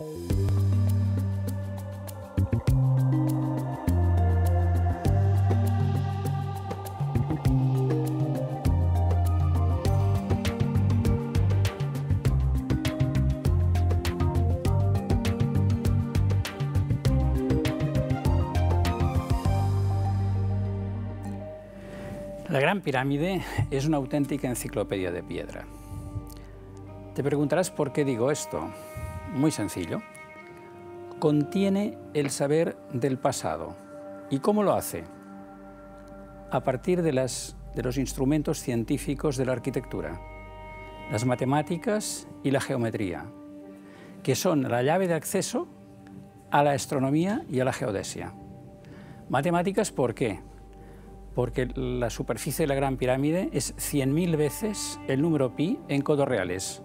La Gran Pirámide es una auténtica enciclopedia de piedra. Te preguntarás por qué digo esto. Muy sencillo. Contiene el saber del pasado. ¿Y cómo lo hace? A partir de, los instrumentos científicos de la arquitectura, las matemáticas y la geometría, que son la llave de acceso a la astronomía y a la geodesia. Matemáticas, ¿por qué? porque la superficie de la Gran Pirámide es 100.000 veces el número pi en codos reales.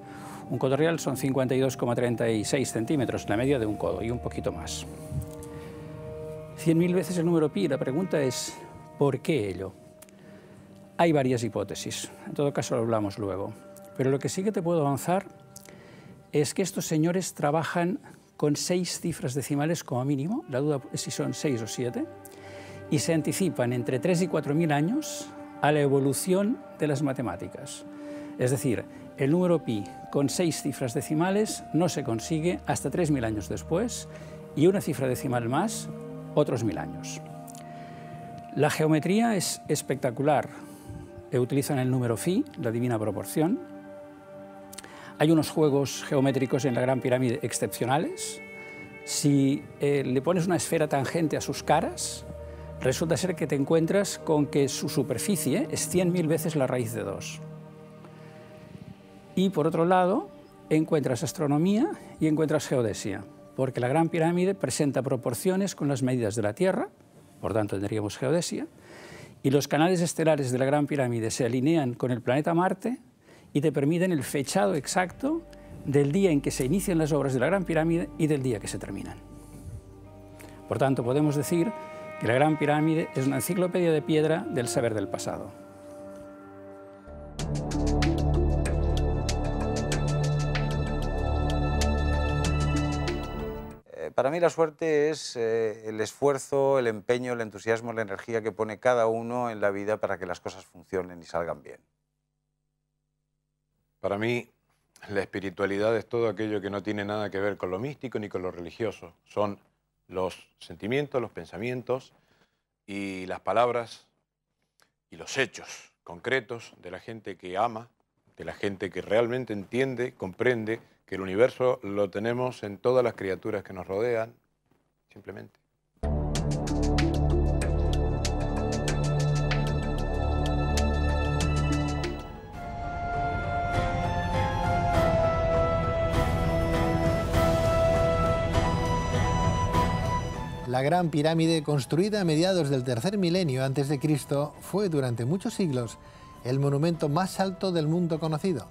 Un codo real son 52,36 centímetros, la media de un codo y un poquito más. 100.000 veces el número pi. La pregunta es, ¿por qué ello? Hay varias hipótesis, en todo caso lo hablamos luego. Pero lo que sí que te puedo avanzar es que estos señores trabajan con seis cifras decimales como mínimo, la duda es si son seis o siete, y se anticipan entre 3 y 4 mil años a la evolución de las matemáticas. Es decir, el número pi con seis cifras decimales no se consigue hasta 3.000 años después y una cifra decimal más otros mil años. La geometría es espectacular. Utilizan el número phi, la divina proporción. Hay unos juegos geométricos en la Gran Pirámide excepcionales. Si eh, le pones una esfera tangente a sus caras, resulta ser que te encuentras con que su superficie es 100.000 veces la raíz de 2. Y por otro lado, encuentras astronomía y encuentras geodesia, porque la Gran Pirámide presenta proporciones con las medidas de la Tierra, por tanto tendríamos geodesia, y los canales estelares de la Gran Pirámide se alinean con el planeta Marte y te permiten el fechado exacto del día en que se inician las obras de la Gran Pirámide y del día que se terminan. Por tanto, podemos decir que la Gran Pirámide es una enciclopedia de piedra del saber del pasado. Para mí la suerte es eh, el esfuerzo, el empeño, el entusiasmo, la energía que pone cada uno en la vida para que las cosas funcionen y salgan bien. Para mí la espiritualidad es todo aquello que no tiene nada que ver con lo místico ni con lo religioso. Son los sentimientos, los pensamientos y las palabras y los hechos concretos de la gente que ama, de la gente que realmente entiende, comprende que el universo lo tenemos en todas las criaturas que nos rodean, simplemente. La Gran Pirámide, construida a mediados del tercer milenio antes de Cristo, fue durante muchos siglos el monumento más alto del mundo conocido.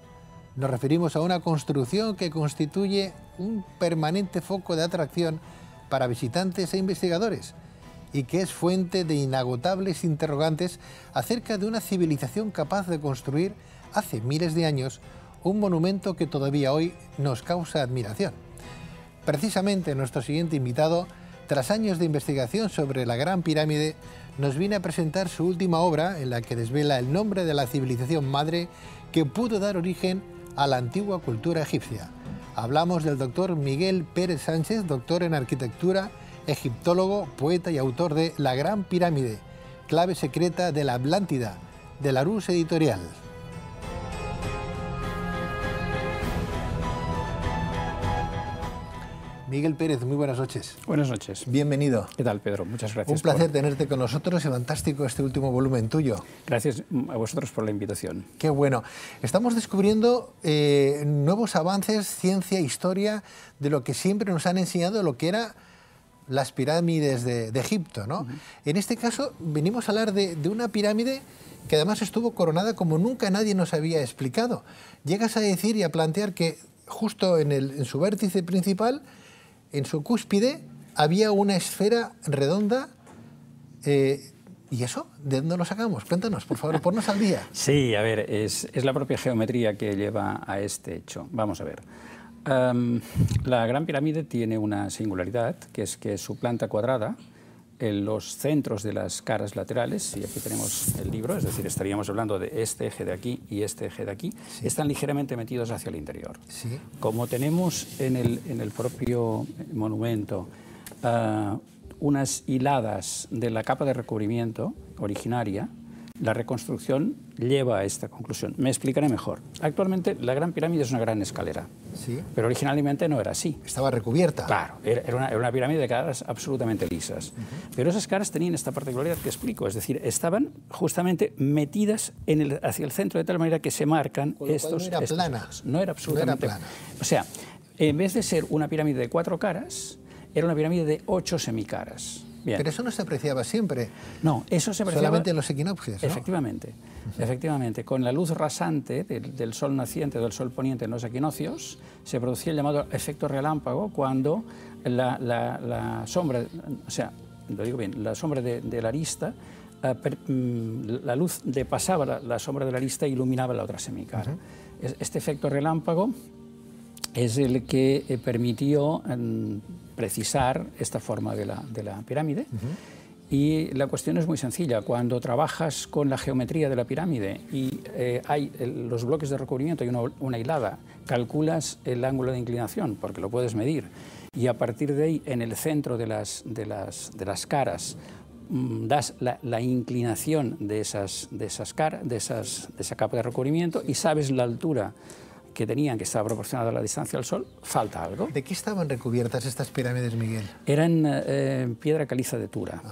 Nos referimos a una construcción que constituye un permanente foco de atracción para visitantes e investigadores y que es fuente de inagotables interrogantes acerca de una civilización capaz de construir hace miles de años un monumento que todavía hoy nos causa admiración. Precisamente nuestro siguiente invitado tras años de investigación sobre la Gran Pirámide, nos viene a presentar su última obra en la que desvela el nombre de la civilización madre que pudo dar origen a la antigua cultura egipcia. Hablamos del doctor Miguel Pérez Sánchez, doctor en arquitectura, egiptólogo, poeta y autor de La Gran Pirámide, clave secreta de la Atlántida, de la Rus Editorial. Miguel Pérez, muy buenas noches. Buenas noches. Bienvenido. ¿Qué tal, Pedro? Muchas gracias. Un placer tenerte con nosotros y fantástico este último volumen tuyo. Gracias a vosotros por la invitación. Qué bueno. Estamos descubriendo eh, nuevos avances, ciencia, historia, de lo que siempre nos han enseñado, lo que era las pirámides de, Egipto. ¿no? En este caso, venimos a hablar de, una pirámide que además estuvo coronada como nunca nadie nos había explicado. Llegas a decir y a plantear que justo en, el, en su vértice principal en su cúspide había una esfera redonda eh, ¿Y eso? ¿De dónde lo sacamos? Cuéntanos, por favor, ponnos al día. Sí, a ver, es, es la propia geometría que lleva a este hecho. Vamos a ver. La Gran Pirámide tiene una singularidad, que es que su planta cuadrada, en los centros de las caras laterales, y aquí tenemos el libro, es decir, estaríamos hablando de este eje de aquí y este eje de aquí, Sí. están ligeramente metidos hacia el interior. Sí. Como tenemos en el, en el propio monumento ah, unas hiladas de la capa de recubrimiento originaria, la reconstrucción lleva a esta conclusión. Me explicaré mejor. Actualmente la Gran Pirámide es una gran escalera, Sí. pero originalmente no era así. Estaba recubierta. Claro, era era una, era una pirámide de caras absolutamente lisas. Pero esas caras tenían esta particularidad que explico, es decir, estaban justamente metidas en el- hacia el centro de tal manera que se marcan Con lo cual estos. no era estos plana. No era absolutamente plana. O sea, en vez de ser una pirámide de cuatro caras, era una pirámide de ocho semicaras. Bien. Pero eso no se apreciaba siempre, no, eso se apreciaba solamente en los equinoccios. ¿no? Efectivamente, efectivamente. Con la luz rasante del, del sol naciente o del sol poniente en los equinoccios, se producía el llamado efecto relámpago cuando la, la- la sombra, o sea, lo digo bien, la sombra de, de la arista, eh, mm, la luz de pasaba la, la sombra de la arista e iluminaba la otra semicara. Es- Este efecto relámpago es el que eh, permitió mm, precisar esta forma de la, de la pirámide. Y la cuestión es muy sencilla. Cuando trabajas con la geometría de la pirámide y eh, hay los bloques de recubrimiento y una, una hilada, calculas el ángulo de inclinación, porque lo puedes medir, y a partir de ahí, en el centro de las, de las, de las caras, mm, das la, la inclinación de, esas, de, esas cara- de, esas, de esa capa de recubrimiento y sabes la altura que tenían, que estaba proporcionada a la distancia al Sol, falta algo. ¿De qué estaban recubiertas estas pirámides, Miguel? Eran eh, piedra caliza de Tura.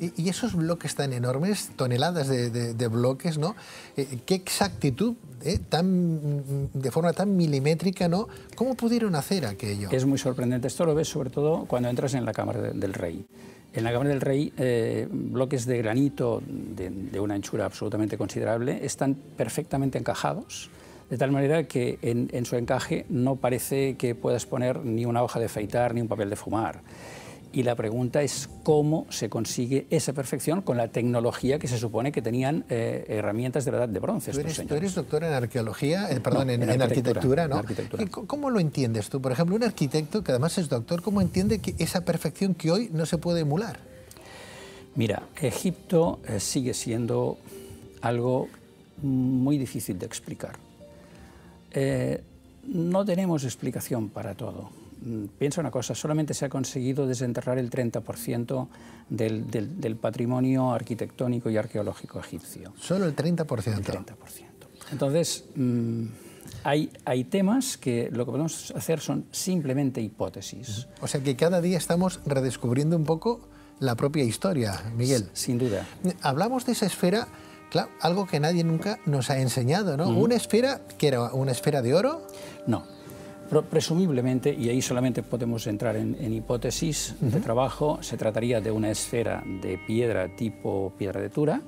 Y, y esos bloques tan enormes, toneladas de, de- de bloques, ¿no? Eh, ¿Qué exactitud, eh, tan, de forma tan milimétrica, ¿no? ¿Cómo pudieron hacer aquello? Es muy sorprendente. Esto lo ves sobre todo cuando entras en la Cámara de- del Rey. En la Cámara del Rey, eh, bloques de granito de, de una anchura absolutamente considerable están perfectamente encajados, de tal manera que en, en su encaje no parece que puedas poner ni una hoja de afeitar ni un papel de fumar. Y la pregunta es cómo se consigue esa perfección con la tecnología que se supone que tenían eh, herramientas de la edad de bronce. Tú estos eres, tú eres doctor en arqueología, eh, perdón, No, en, en en arquitectura, arquitectura, ¿no? arquitectura. ¿Y co- ¿Cómo lo entiendes tú? Por ejemplo, un arquitecto que además es doctor, ¿cómo entiende que esa perfección que hoy no se puede emular? Mira, Egipto eh, sigue siendo algo muy difícil de explicar. Eh, no tenemos explicación para todo. Mm, Piensa una cosa, solamente se ha conseguido desenterrar el 30% del, del- del patrimonio arquitectónico y arqueológico egipcio. Solo el 30%. El 30%. Entonces, mm, hay, hay temas que lo que podemos hacer son simplemente hipótesis. O sea que cada día estamos redescubriendo un poco la propia historia, Miguel. Sin duda. Hablamos de esa esfera, claro, algo que nadie nunca nos ha enseñado, ¿no? Una esfera que era una esfera de oro. No. Presumiblemente, y ahí solamente podemos entrar en, en hipótesis de trabajo, se trataría de una esfera de piedra tipo piedra de Tura,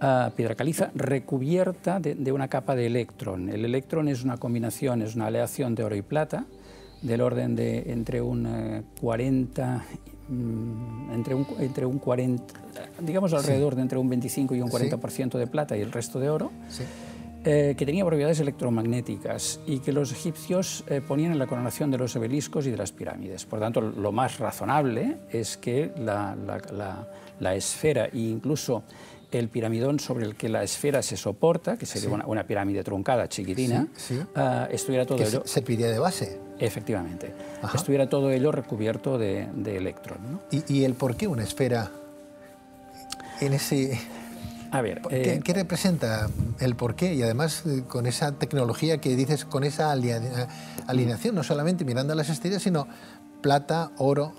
ah, piedra caliza, recubierta de, de una capa de electrón. El electrón es una combinación, es una aleación de oro y plata, del orden de entre un eh, 40, mm, entre un, entre un 40, digamos alrededor de entre un 25 y un Sí. 40% de plata y el resto de oro Sí. eh, que tenía propiedades electromagnéticas y que los egipcios eh, ponían en la coronación de los obeliscos y de las pirámides. Por tanto, lo más razonable es que la, la- la- la esfera e incluso el piramidón sobre el que la esfera se soporta, que sería una, una pirámide truncada, chiquitina, Sí, sí. ah, estuviera todo Que ello, se- serviría de base. efectivamente, Ajá. estuviera todo ello recubierto de, de electrón. ¿no? ¿Y, y el por qué una esfera en ese... A ver, ¿Qué, eh, qué representa el por qué? Y además eh, con esa tecnología que dices, con esa alineación, no solamente mirando a las estrellas, sino plata, oro.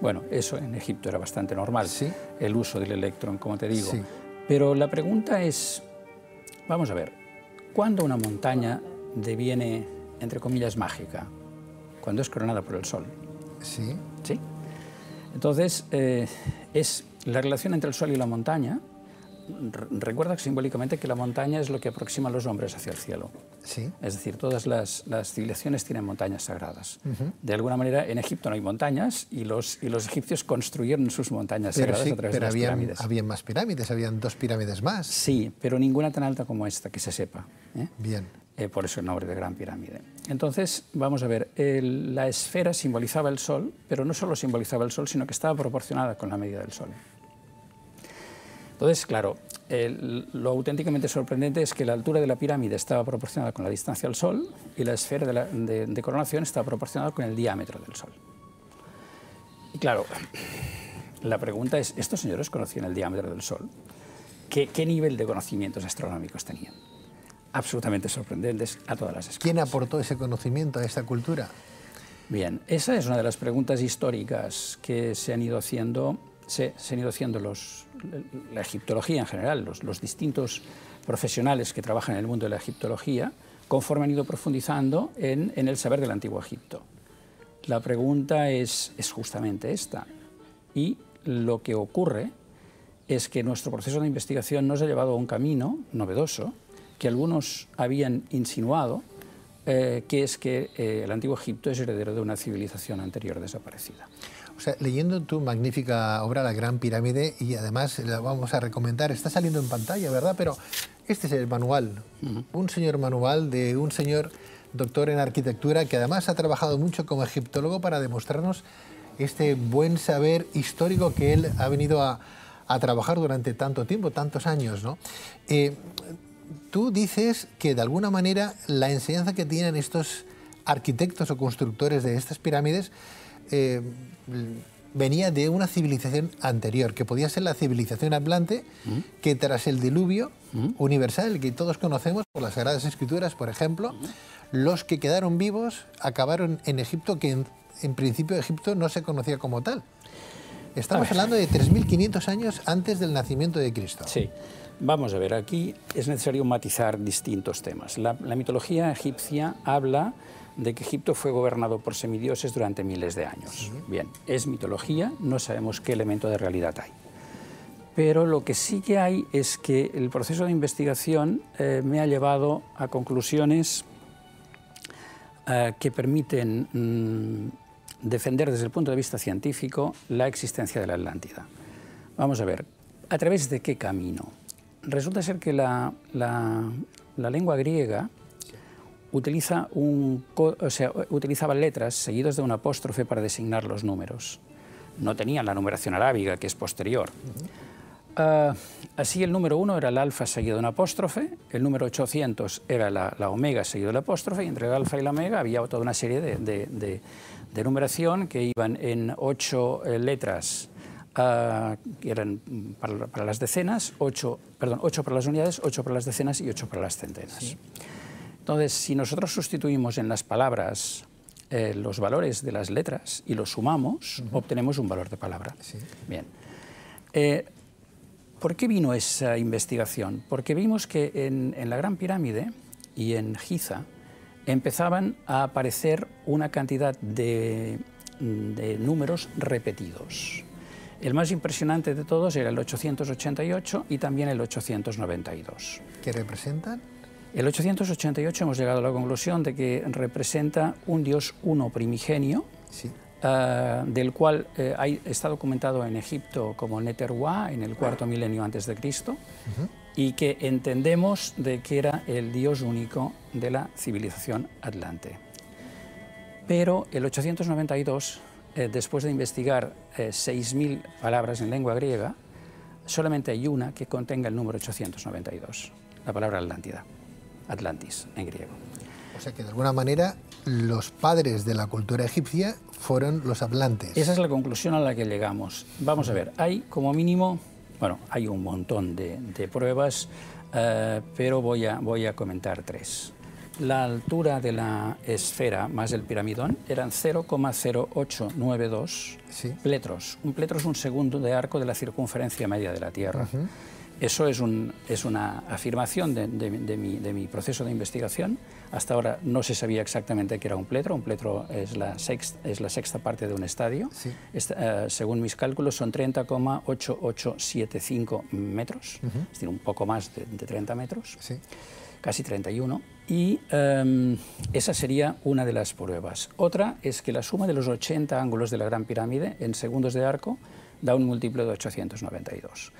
Bueno, eso en Egipto era bastante normal, Sí. el uso del electrón, como te digo. Sí. Pero la pregunta es, vamos a ver, ¿cuándo una montaña deviene, entre comillas, mágica? Cuando es coronada por el sol, Sí. ¿sí? Entonces, eh, es la relación entre el sol y la montaña. Re- Recuerda simbólicamente que la montaña es lo que aproxima a los hombres hacia el cielo. Sí. Es decir, todas las, las civilizaciones tienen montañas sagradas. De alguna manera, en Egipto no hay montañas y los, y los egipcios construyeron sus montañas Pero sagradas sí, a través pero de las habían, pirámides. habían más pirámides, habían dos pirámides más. Sí, pero ninguna tan alta como esta, que se sepa. ¿eh? Bien. Eh, por eso el nombre de Gran Pirámide. Entonces, vamos a ver, el- la esfera simbolizaba el Sol, pero no solo simbolizaba el Sol, sino que estaba proporcionada con la medida del Sol. Entonces, claro, el- lo auténticamente sorprendente es que la altura de la pirámide estaba proporcionada con la distancia al Sol y la esfera de, la- de- de coronación estaba proporcionada con el diámetro del Sol. Y claro, la pregunta es, ¿estos señores conocían el diámetro del Sol? ¿Qué, qué nivel de conocimientos astronómicos tenían? Absolutamente sorprendentes a todas las escalas. ¿Quién aportó ese conocimiento a esta cultura? Bien, esa es una de las preguntas históricas que se han ido haciendo, se, se han ido haciendo los, la egiptología en general, los, distintos profesionales que trabajan en el mundo de la egiptología, conforme han ido profundizando en, el saber del antiguo Egipto. La pregunta es, es justamente esta. Y lo que ocurre es que nuestro proceso de investigación nos ha llevado a un camino novedoso que algunos habían insinuado, eh, que es que eh, el antiguo Egipto es heredero de una civilización anterior desaparecida. O sea, leyendo tu magnífica obra La Gran Pirámide, y además la vamos a recomendar, está saliendo en pantalla, ¿verdad? Pero este es el manual, un señor manual de un señor doctor en arquitectura que además ha trabajado mucho como egiptólogo para demostrarnos este buen saber histórico que él ha venido a, a trabajar durante tanto tiempo, tantos años, ¿no? Eh, tú dices que de alguna manera la enseñanza que tienen estos arquitectos o constructores de estas pirámides eh, venía de una civilización anterior, que podía ser la civilización atlante, que tras el diluvio universal que todos conocemos por las Sagradas Escrituras, por ejemplo, los que quedaron vivos acabaron en Egipto, que en, en principio Egipto no se conocía como tal. Estamos A ver. hablando de 3.500 años antes del nacimiento de Cristo. Sí, vamos a ver, aquí es necesario matizar distintos temas. La, la mitología egipcia habla de que Egipto fue gobernado por semidioses durante miles de años. Bien, es mitología, no sabemos qué elemento de realidad hay. Pero lo que sí que hay es que el proceso de investigación eh, me ha llevado a conclusiones eh, que permiten mm, defender desde el punto de vista científico la existencia de la Atlántida. Vamos a ver, ¿a través de qué camino? Resulta ser que la, la- la lengua griega utiliza un, o sea, utilizaba letras seguidas de un apóstrofe para designar los números. No tenían la numeración arábiga, que es posterior. Ah, así el número 1 era el alfa seguido de un apóstrofe, el número 800 era la, la omega seguido del apóstrofe, y entre el alfa y la omega había toda una serie de, de- de- de numeración que iban en ocho eh, letras, ah, que eran para, para las decenas, ocho, perdón, ocho para las unidades, ocho para las decenas y ocho para las centenas. Entonces, si nosotros sustituimos en las palabras eh, los valores de las letras y los sumamos, obtenemos un valor de palabra. Sí. Bien. Eh, ¿Por qué vino esa investigación? Porque vimos que en, en la Gran Pirámide y en Giza empezaban a aparecer una cantidad de, de números repetidos. El más impresionante de todos era el 888 y también el 892. ¿Qué representan? El 888 hemos llegado a la conclusión de que representa un dios uno primigenio, Sí. ah, del cual eh, hay- está documentado en Egipto como Neterwa en el cuarto milenio antes de Cristo, y que entendemos de que era el dios único de la civilización atlante. Pero el 892, eh, después de investigar eh, 6.000 palabras en lengua griega, solamente hay una que contenga el número 892, la palabra Atlántida, Atlantis en griego. O sea que de alguna manera los padres de la cultura egipcia fueron los atlantes. Esa es la conclusión a la que llegamos. Vamos a ver, hay como mínimo, bueno, hay un montón de, de pruebas, eh, pero voy a, voy a comentar tres. La altura de la esfera más el piramidón eran 0,0892 Sí. pletros. Un pletro es un segundo de arco de la circunferencia media de la Tierra. Eso es, un- es una afirmación de, de- de mi, de mi proceso de investigación. Hasta ahora no se sabía exactamente qué era un pletro. Un pletro es la sexta, es la sexta parte de un estadio. Sí. Esta- eh, según mis cálculos, son 30,8875 metros, es decir, un poco más de, de 30 metros, Sí. casi 31. Y em, esa sería una de las pruebas. Otra es que la suma de los 80 ángulos de la Gran Pirámide en segundos de arco da un múltiplo de 892.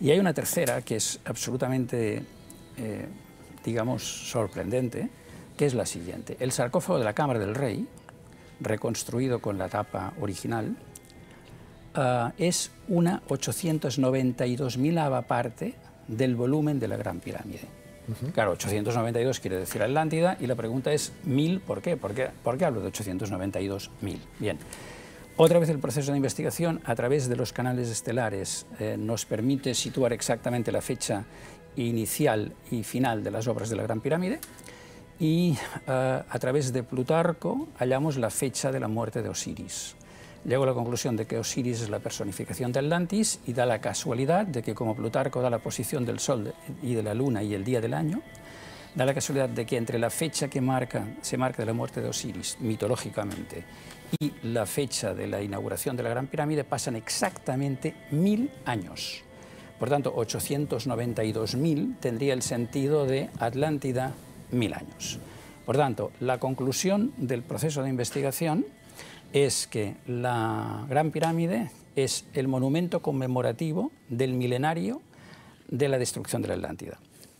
Y hay una tercera que es absolutamente, eh, digamos, sorprendente, que es la siguiente. El sarcófago de la Cámara del Rey, reconstruido con la tapa original, ah, es una 892.000 parte del volumen de la Gran Pirámide. Claro, 892 quiere decir Atlántida y la pregunta es 1000, ¿por qué? ¿Por qué, ¿Por qué hablo de 892.000? Bien. Otra vez el proceso de investigación a través de los canales estelares eh, nos permite situar exactamente la fecha inicial y final de las obras de la Gran Pirámide y eh, a través de Plutarco hallamos la fecha de la muerte de Osiris. Llego a la conclusión de que Osiris es la personificación de Atlantis y da la casualidad de que como Plutarco da la posición del Sol y de la Luna y el día del año, da la casualidad de que entre la fecha que marca, se marca de la muerte de Osiris, mitológicamente, y la fecha de la inauguración de la Gran Pirámide pasan exactamente mil años. Por tanto, 892.000 tendría el sentido de Atlántida mil años. Por tanto, la conclusión del proceso de investigación es que la Gran Pirámide es el monumento conmemorativo del milenario de la destrucción de la Atlántida.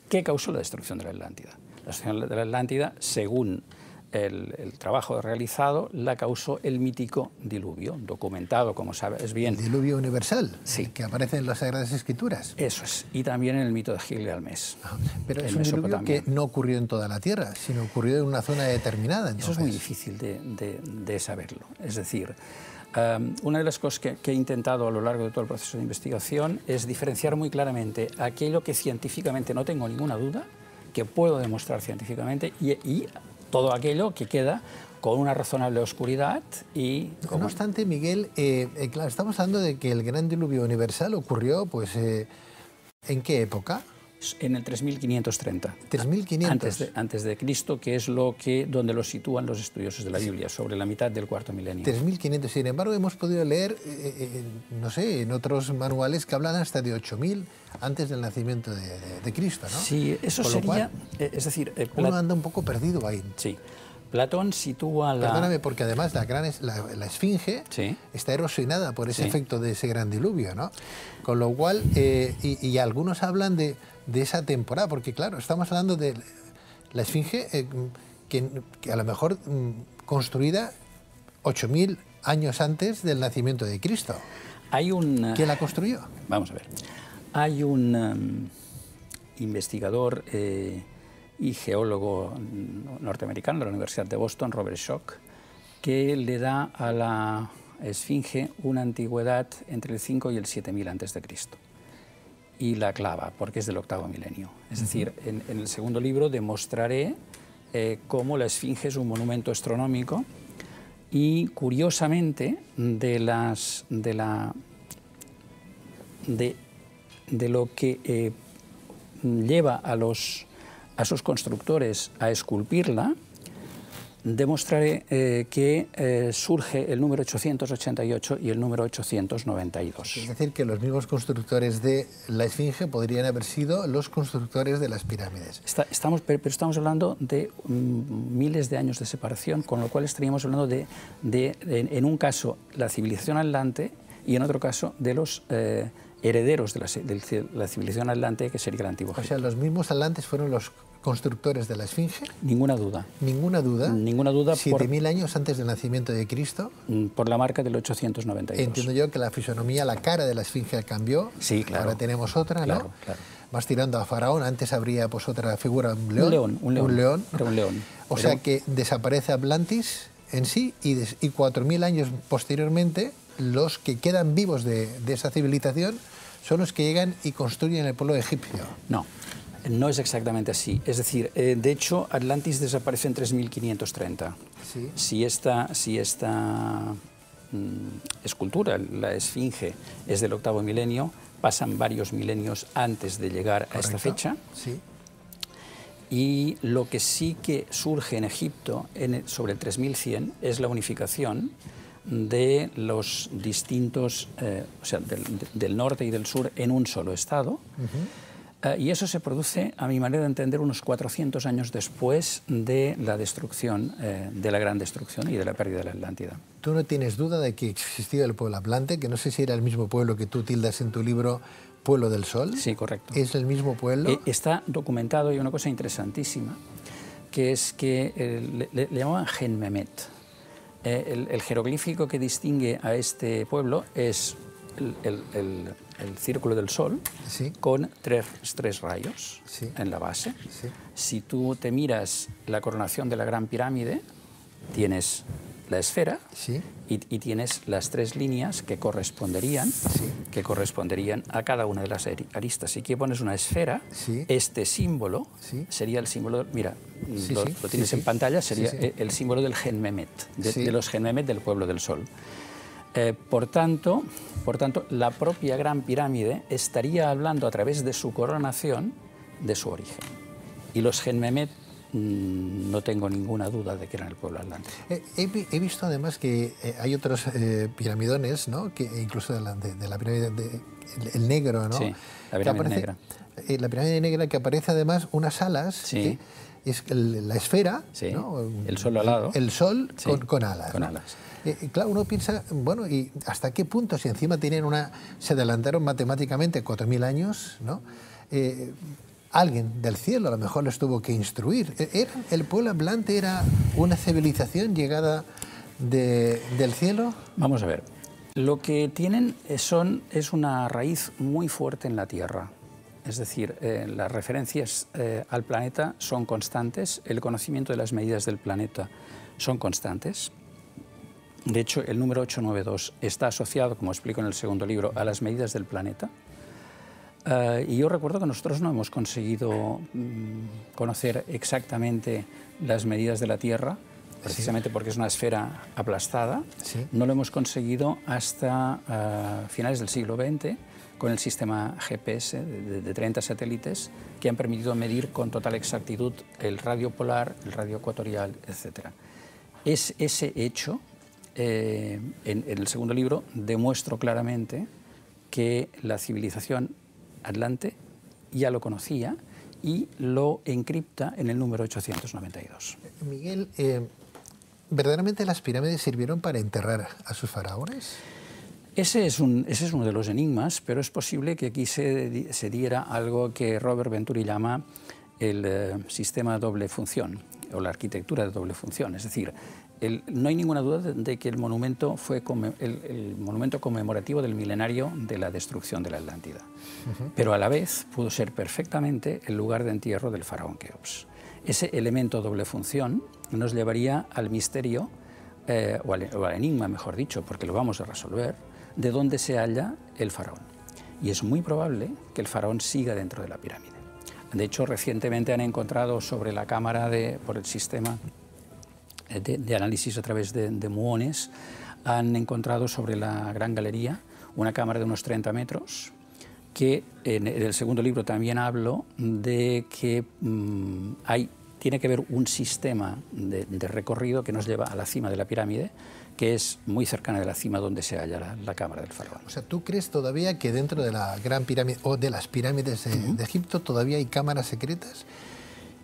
¿Qué causó la destrucción de la Atlántida? La destrucción de la Atlántida, según el, trabajo realizado la causó el mítico diluvio, documentado, como sabes bien. El diluvio universal, sí. que aparece en las Sagradas Escrituras. Eso es, y también en el mito de Gilgamesh. Ah, pero es un diluvio que no ocurrió en toda la Tierra, sino ocurrió en una zona determinada. Eso es muy difícil de, saberlo. Es decir, um, una de las cosas que, he intentado a lo largo de todo el proceso de investigación es diferenciar muy claramente aquello que científicamente no tengo ninguna duda, que puedo demostrar científicamente, y, y todo aquello que queda con una razonable oscuridad y... No obstante, Miguel, eh, eh, claro, estamos hablando de que el gran diluvio universal ocurrió, pues, eh, ¿en qué época? En el 3530. 3500. Antes de, antes de Cristo, que es lo que, donde lo sitúan los estudiosos de la Biblia, sobre la mitad del cuarto milenio. 3500. Sin embargo, hemos podido leer, no sé, en otros manuales que hablan hasta de 8000 antes del nacimiento de, Cristo, ¿no? Sí, eso sería... es decir... uno anda un poco perdido ahí. Sí. Platón sitúa la... Perdóname, porque además la, gran, la, esfinge está erosionada por ese efecto de ese gran diluvio, ¿no? Con lo cual, y, algunos hablan de, de esa temporada, porque claro, estamos hablando de la Esfinge eh, que, a lo mejor mm, construida 8.000 años antes del nacimiento de Cristo. Hay un... ¿Quién la construyó? Vamos a ver. Hay un um, investigador eh, y geólogo norteamericano de la Universidad de Boston, Robert Schock, que le da a la Esfinge una antigüedad entre el 5 y el 7000 antes de Cristo y la clava, porque es del octavo milenio. Es decir, en, el segundo libro demostraré eh, cómo la Esfinge es un monumento astronómico y, curiosamente, de, las, de, la, de, de lo que eh, lleva a, los, a sus constructores a esculpirla, demostraré eh, que eh, surge el número 888 y el número 892. Es decir, que los mismos constructores de la Esfinge podrían haber sido los constructores de las pirámides. estamos, pero, estamos hablando de mm, miles de años de separación, con lo cual estaríamos hablando de, de en, un caso, la civilización atlante y en otro caso de los... Eh, herederos de la, de la, civilización atlante, que sería el antiguo Egipto. O sea, los mismos atlantes fueron los constructores de la Esfinge? Ninguna duda. ¿Ninguna duda? Ninguna duda. ¿7.000 años antes del nacimiento de Cristo? Mm, por la marca del 892. Entiendo yo que la fisonomía, la cara de la Esfinge cambió. Sí, claro. Ahora tenemos otra, claro, ¿no? Claro. Más tirando a Faraón, antes habría pues otra figura, un león. Un león, un león. Un león. un león. O sea que desaparece Atlantis en sí y, y 4.000 años posteriormente los que quedan vivos de, de esa civilización son los que llegan y construyen el pueblo egipcio. No, no es exactamente así. Es decir, eh, de hecho, Atlantis desaparece en 3530. Si esta, si esta mm, escultura, la esfinge, es del octavo milenio, pasan varios milenios antes de llegar a esta fecha. Sí. Y lo que sí que surge en Egipto sobre el 3100 es la unificación de los distintos, eh, o sea, del, norte y del sur en un solo estado. Eh, y eso se produce, a mi manera de entender, unos 400 años después de la destrucción, eh, de la gran destrucción y de la pérdida de la Atlántida. Tú no tienes duda de que existía el pueblo Atlante, que no sé si era el mismo pueblo que tú tildas en tu libro Pueblo del Sol. Sí, correcto. ¿Es el mismo pueblo? Eh, está documentado y una cosa interesantísima, que es que le, llamaban Gen Mehmet. el, el, jeroglífico que distingue a este pueblo es el, el círculo del Sol con tres, tres rayos en la base. Si tú te miras la coronación de la Gran Pirámide, tienes la esfera y, tienes las tres líneas que corresponderían, que corresponderían a cada una de las aristas. Si aquí pones una esfera, este símbolo sería el símbolo, mira, lo, tienes en pantalla, sería el símbolo del Gen Mehmet, de, de los Gen Mehmet del pueblo del Sol. Eh, por, tanto, por tanto, la propia Gran Pirámide estaría hablando a través de su coronación de su origen. Y los Genmemet mm, no tengo ninguna duda de que eran el pueblo atlántico. Eh, he, visto además que eh, hay otros piramidones, ¿no? que incluso de la, de, la pirámide de, el, negro, ¿no? Sí, la pirámide negra. la pirámide negra que aparece además unas alas. Sí. es la esfera, sí. el sol al lado. El sol con, con, alas. Con alas. Eh, eh, claro, uno piensa, bueno, ¿y hasta qué punto? Si encima tienen una. se adelantaron matemáticamente 4.000 años, ¿no? Eh, alguien del cielo a lo mejor les tuvo que instruir. ¿Era, ¿El pueblo hablante era una civilización llegada del cielo? Vamos a ver. Lo que tienen es una raíz muy fuerte en la Tierra. Es decir, las referencias al planeta son constantes, el conocimiento de las medidas del planeta son constantes. De hecho, el número 892 está asociado, como explico en el segundo libro, a las medidas del planeta. Eh, y yo recuerdo que nosotros no hemos conseguido mm, conocer exactamente las medidas de la Tierra, precisamente porque es una esfera aplastada. No lo hemos conseguido hasta eh, finales del siglo XX con el sistema GPS de, de, 30 satélites que han permitido medir con total exactitud el radio polar, el radio ecuatorial, etc. Es ese hecho eh, en, el segundo libro demuestro claramente que la civilización atlante ya lo conocía y lo encripta en el número 892. Miguel, eh, ¿verdaderamente las pirámides sirvieron para enterrar a sus faraones? Ese es, un, ese es uno de los enigmas, pero es posible que aquí se, se diera algo que Robert Venturi llama el eh, sistema de doble función o la arquitectura de doble función. Es decir, no hay ninguna duda de, que el monumento fue el, monumento conmemorativo del milenario de la destrucción de la Atlántida, pero a la vez pudo ser perfectamente el lugar de entierro del faraón Keops. Ese elemento doble función nos llevaría al misterio, eh, o, al, o al enigma, mejor dicho, porque lo vamos a resolver, de dónde se halla el faraón. Y es muy probable que el faraón siga dentro de la pirámide. De hecho, recientemente han encontrado sobre la cámara de, por el sistema eh, de, análisis a través de, muones, han encontrado sobre la Gran Galería una cámara de unos 30 metros, que en el segundo libro también hablo de que mm, hay, tiene que haber un sistema de, recorrido que nos lleva a la cima de la pirámide, que es muy cercana de la cima donde se halla la, cámara del faraón. O sea, ¿tú crees todavía que dentro de la Gran Pirámide o de las pirámides de Egipto todavía hay cámaras secretas?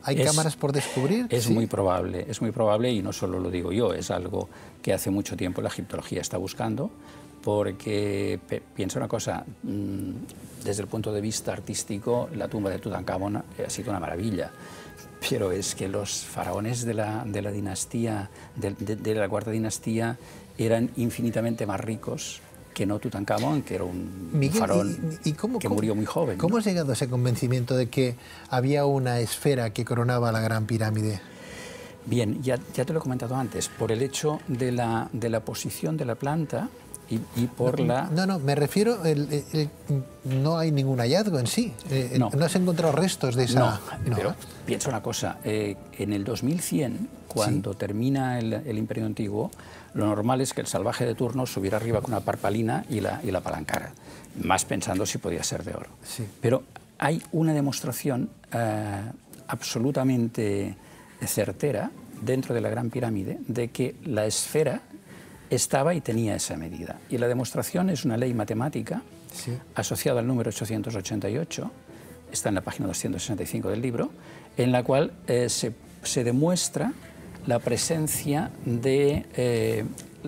¿Hay cámaras por descubrir? Es muy probable, es muy probable y no solo lo digo yo, es algo que hace mucho tiempo la egiptología está buscando, porque piensa una cosa, mm, desde el punto de vista artístico, la tumba de Tutankamón ha sido una maravilla, pero es que los faraones de la, de la dinastía, de, de la cuarta dinastía, eran infinitamente más ricos que no Tutankamón, que era un faraón que murió muy joven. ¿Cómo has llegado a ese convencimiento de que había una esfera que coronaba la Gran Pirámide? Bien, ya, ya te lo he comentado antes, por el hecho de la, de la posición de la planta y, por la... No, no, me refiero, no hay ningún hallazgo en sí. Eh, no. no has encontrado restos de esa... No, pero piensa una cosa, eh, en el 2100, cuando termina el, Imperio Antiguo, lo normal es que el salvaje de turno subiera arriba con una parpalina y la, y la palancara, más pensando si podía ser de oro. Sí. Pero hay una demostración eh, absolutamente certera dentro de la Gran Pirámide de que la esfera estaba y tenía esa medida. Y la demostración es una ley matemática asociada al número 888 está en la página 265 del libro, en la cual eh, se, demuestra la presencia de eh,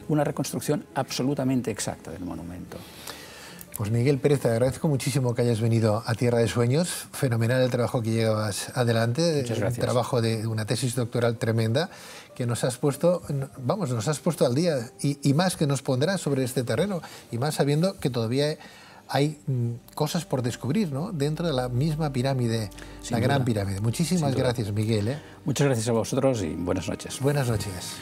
una reconstrucción absolutamente exacta del monumento. Pues Miguel Pérez, te agradezco muchísimo que hayas venido a Tierra de Sueños. Fenomenal el trabajo que llevas adelante. Muchas gracias. Un trabajo de una tesis doctoral tremenda que nos has puesto, vamos, nos has puesto al día y, más que nos pondrás sobre este terreno y más sabiendo que todavía hay mm, cosas por descubrir ¿no? dentro de la misma pirámide, la gran pirámide. Muchísimas gracias, Miguel. ¿eh? Muchas gracias a vosotros y buenas noches. Buenas noches.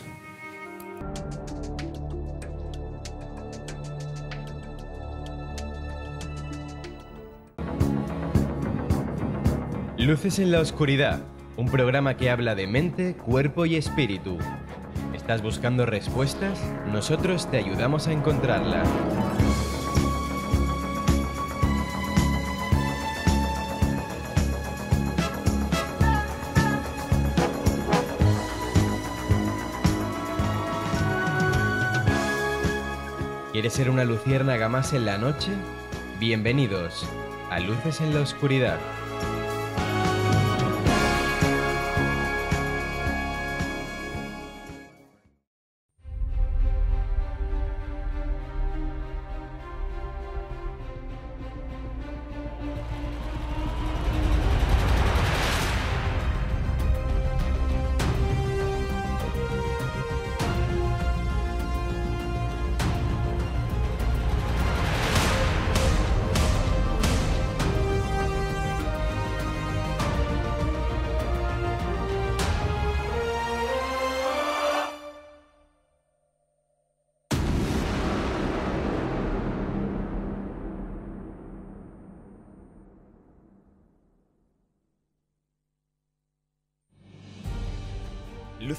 Luces en la Oscuridad, un programa que habla de mente, cuerpo y espíritu. ¿Estás buscando respuestas? Nosotros te ayudamos a encontrarlas. ¿Quieres ser una luciérnaga más en la noche? Bienvenidos a Luces en la Oscuridad.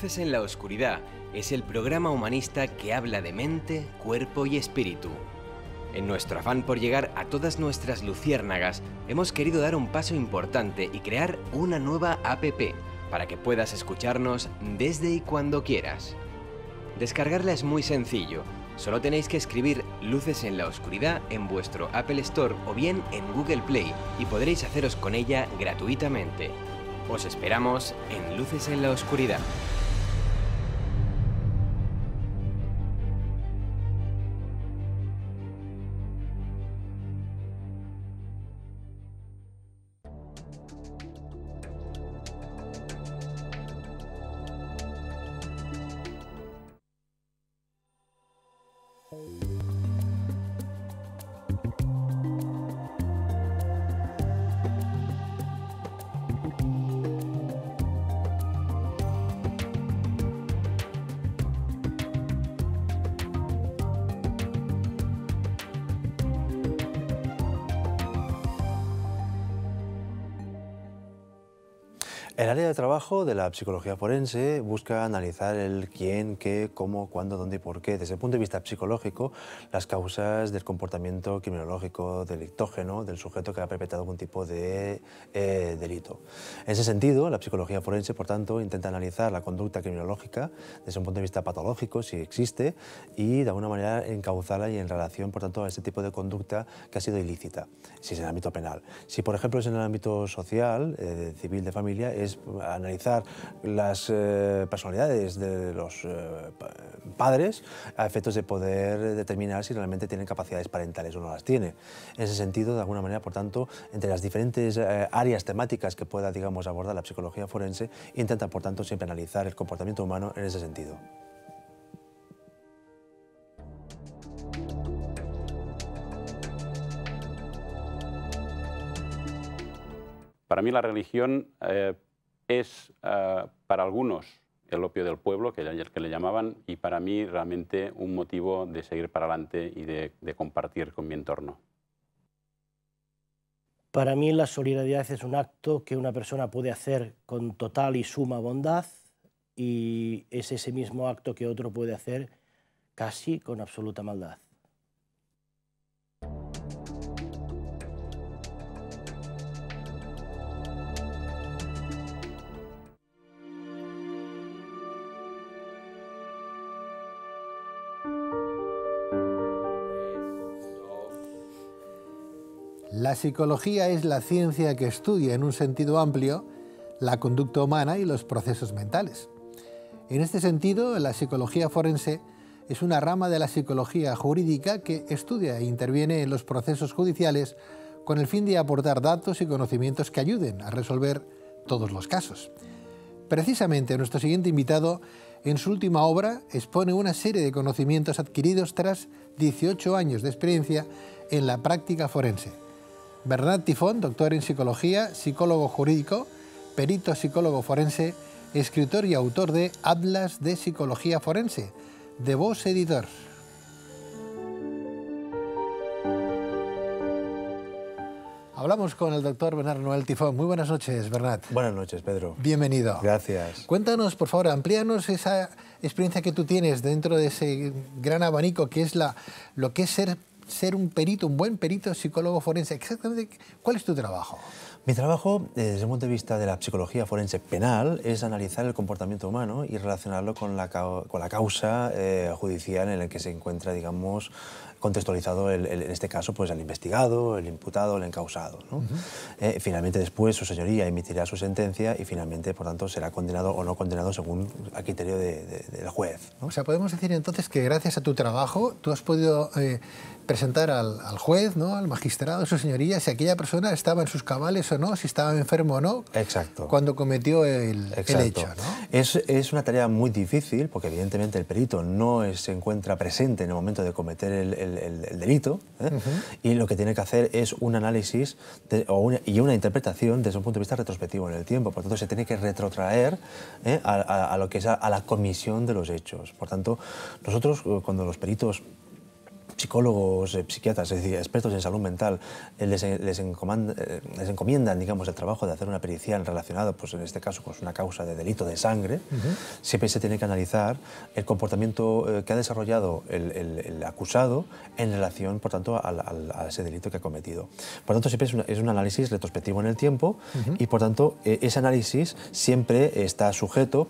Luces en la Oscuridad es el programa humanista que habla de mente, cuerpo y espíritu. En nuestro afán por llegar a todas nuestras luciérnagas, hemos querido dar un paso importante y crear una nueva APP para que puedas escucharnos desde y cuando quieras. Descargarla es muy sencillo, solo tenéis que escribir Luces en la Oscuridad en vuestro Apple Store o bien en Google Play y podréis haceros con ella gratuitamente. Os esperamos en Luces en la Oscuridad. Trabajo de la psicología forense busca analizar el quién, qué, cómo, cuándo, dónde y por qué. Desde el punto de vista psicológico, las causas del comportamiento criminológico delictógeno del sujeto que ha perpetrado algún tipo de eh, delito. En ese sentido, la psicología forense, por tanto, intenta analizar la conducta criminológica desde un punto de vista patológico, si existe, y de alguna manera encauzarla y en relación, por tanto, a ese tipo de conducta que ha sido ilícita, si es en el ámbito penal. Si, por ejemplo, es en el ámbito social, eh, civil de familia, es analizar las eh, personalidades de los eh, padres a efectos de poder determinar si realmente tienen capacidades parentales o no las tiene. En ese sentido, de alguna manera, por tanto, entre las diferentes eh, áreas temáticas que pueda, digamos, abordar la psicología forense, intenta, por tanto, siempre analizar el comportamiento humano en ese sentido. Para mí la religión es eh, para algunos el opio del pueblo, que ayer que le llamaban, y para mí realmente un motivo de seguir para adelante y de, de compartir con mi entorno. Para mí la solidaridad es un acto que una persona puede hacer con total y suma bondad y es ese mismo acto que otro puede hacer casi con absoluta maldad. La psicología es la ciencia que estudia en un sentido amplio la conducta humana y los procesos mentales. En este sentido, la psicología forense es una rama de la psicología jurídica que estudia e interviene en los procesos judiciales con el fin de aportar datos y conocimientos que ayuden a resolver todos los casos. Precisamente nuestro siguiente invitado en su última obra expone una serie de conocimientos adquiridos tras 18 años de experiencia en la práctica forense. Bernard Tifón, doctor en psicología, psicólogo jurídico, perito psicólogo forense, escritor y autor de Atlas de Psicología Forense, de Voz Editor. Hablamos con el doctor Bernard Noel Tifón. Muy buenas noches, Bernard. Buenas noches, Pedro. Bienvenido. Gracias. Cuéntanos, por favor, amplíanos esa experiencia que tú tienes dentro de ese gran abanico que es la, lo que es ser, ser un perito, un buen perito psicólogo forense. Exactamente, ¿cuál es tu trabajo? Mi trabajo, desde el punto de vista de la psicología forense penal, es analizar el comportamiento humano y relacionarlo con la, con la causa eh, judicial en la que se encuentra, digamos, contextualizado el, en este caso pues el investigado, el imputado, el encausado. ¿no? eh, finalmente después su señoría emitirá su sentencia y finalmente por tanto será condenado o no condenado según el criterio de, de, del juez. ¿no? O sea, podemos decir entonces que gracias a tu trabajo tú has podido eh, presentar al, al, juez, ¿no? al magistrado, a su señoría, si aquella persona estaba en sus cabales o no, si estaba enfermo o no, Exacto. cuando cometió el, el hecho. ¿no? Es, es, una tarea muy difícil porque evidentemente el perito no es, se encuentra presente en el momento de cometer el, el, el delito ¿eh? uh -huh. y lo que tiene que hacer es un análisis de, o una, y una interpretación desde un punto de vista retrospectivo en el tiempo. Por tanto, se tiene que retrotraer ¿eh? a, a, a, lo que es a, a la comisión de los hechos. Por tanto, nosotros cuando los peritos psicólogos, eh, psiquiatras, es decir, expertos en salud mental, eh, les, les, eh, les, encomiendan, digamos, el trabajo de hacer una pericial relacionada, pues en este caso, con una causa de delito de sangre, uh -huh. siempre se tiene que analizar el comportamiento que ha desarrollado el, el, el, acusado en relación, por tanto, al, al, a ese delito que ha cometido. Por tanto, siempre es, una, es un análisis retrospectivo en el tiempo uh -huh. y, por tanto, eh, ese análisis siempre está sujeto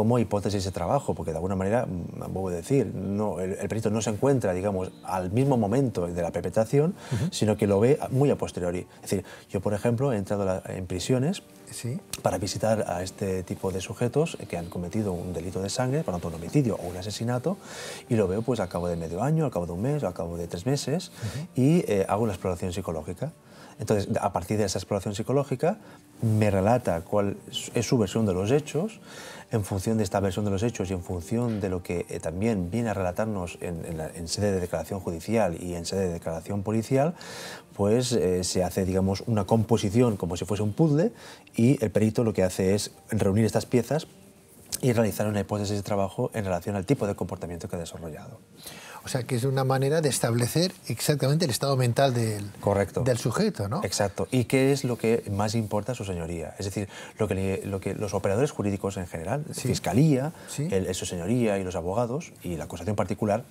como hipótesis de trabajo, porque de alguna manera, mm, vuelvo a decir, no, el, el perito no se encuentra, digamos, al mismo momento de la perpetración, uh -huh. sino que lo ve muy a posteriori. Es decir, yo, por ejemplo, he entrado en prisiones ¿Sí? para visitar a este tipo de sujetos que han cometido un delito de sangre, por ejemplo, un homicidio o un asesinato, y lo veo pues al cabo de medio año, al cabo de un mes, al cabo de tres meses, uh -huh. y eh, hago una exploración psicológica. Entonces, a partir de esa exploración psicológica, me relata cuál es su versión de los hechos, en función de esta versión de los hechos y en función de lo que eh, también viene a relatarnos en, sede de declaración judicial y en sede de declaración policial, pues eh, se hace, digamos, una composición como si fuese un puzzle y el perito lo que hace es reunir estas piezas y realizar una hipótesis de trabajo en relación al tipo de comportamiento que ha desarrollado. O sea, que es una manera de establecer exactamente el estado mental del, Correcto. del sujeto, ¿no? Exacto. ¿Y qué es lo que más importa a su señoría? Es decir, lo que, lo que los operadores jurídicos en general, sí. Fiscalía, sí. El, su señoría y los abogados, y la acusación particular,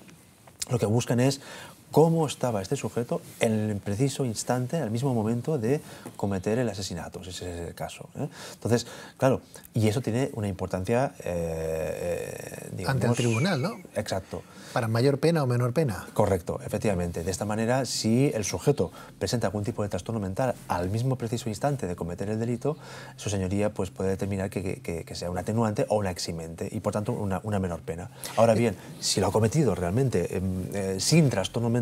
lo que buscan es cómo estaba este sujeto en el preciso instante, al mismo momento de cometer el asesinato, si ese es el caso. ¿eh? Entonces, claro, y eso tiene una importancia, eh, digamos, Ante el tribunal, ¿no? Exacto. Para mayor pena o menor pena. Correcto, efectivamente. De esta manera, si el sujeto presenta algún tipo de trastorno mental al mismo preciso instante de cometer el delito, su señoría pues, puede determinar que, que, que sea un atenuante o una eximente y, por tanto, una, una menor pena. Ahora bien, si lo ha cometido realmente eh, eh, sin trastorno mental,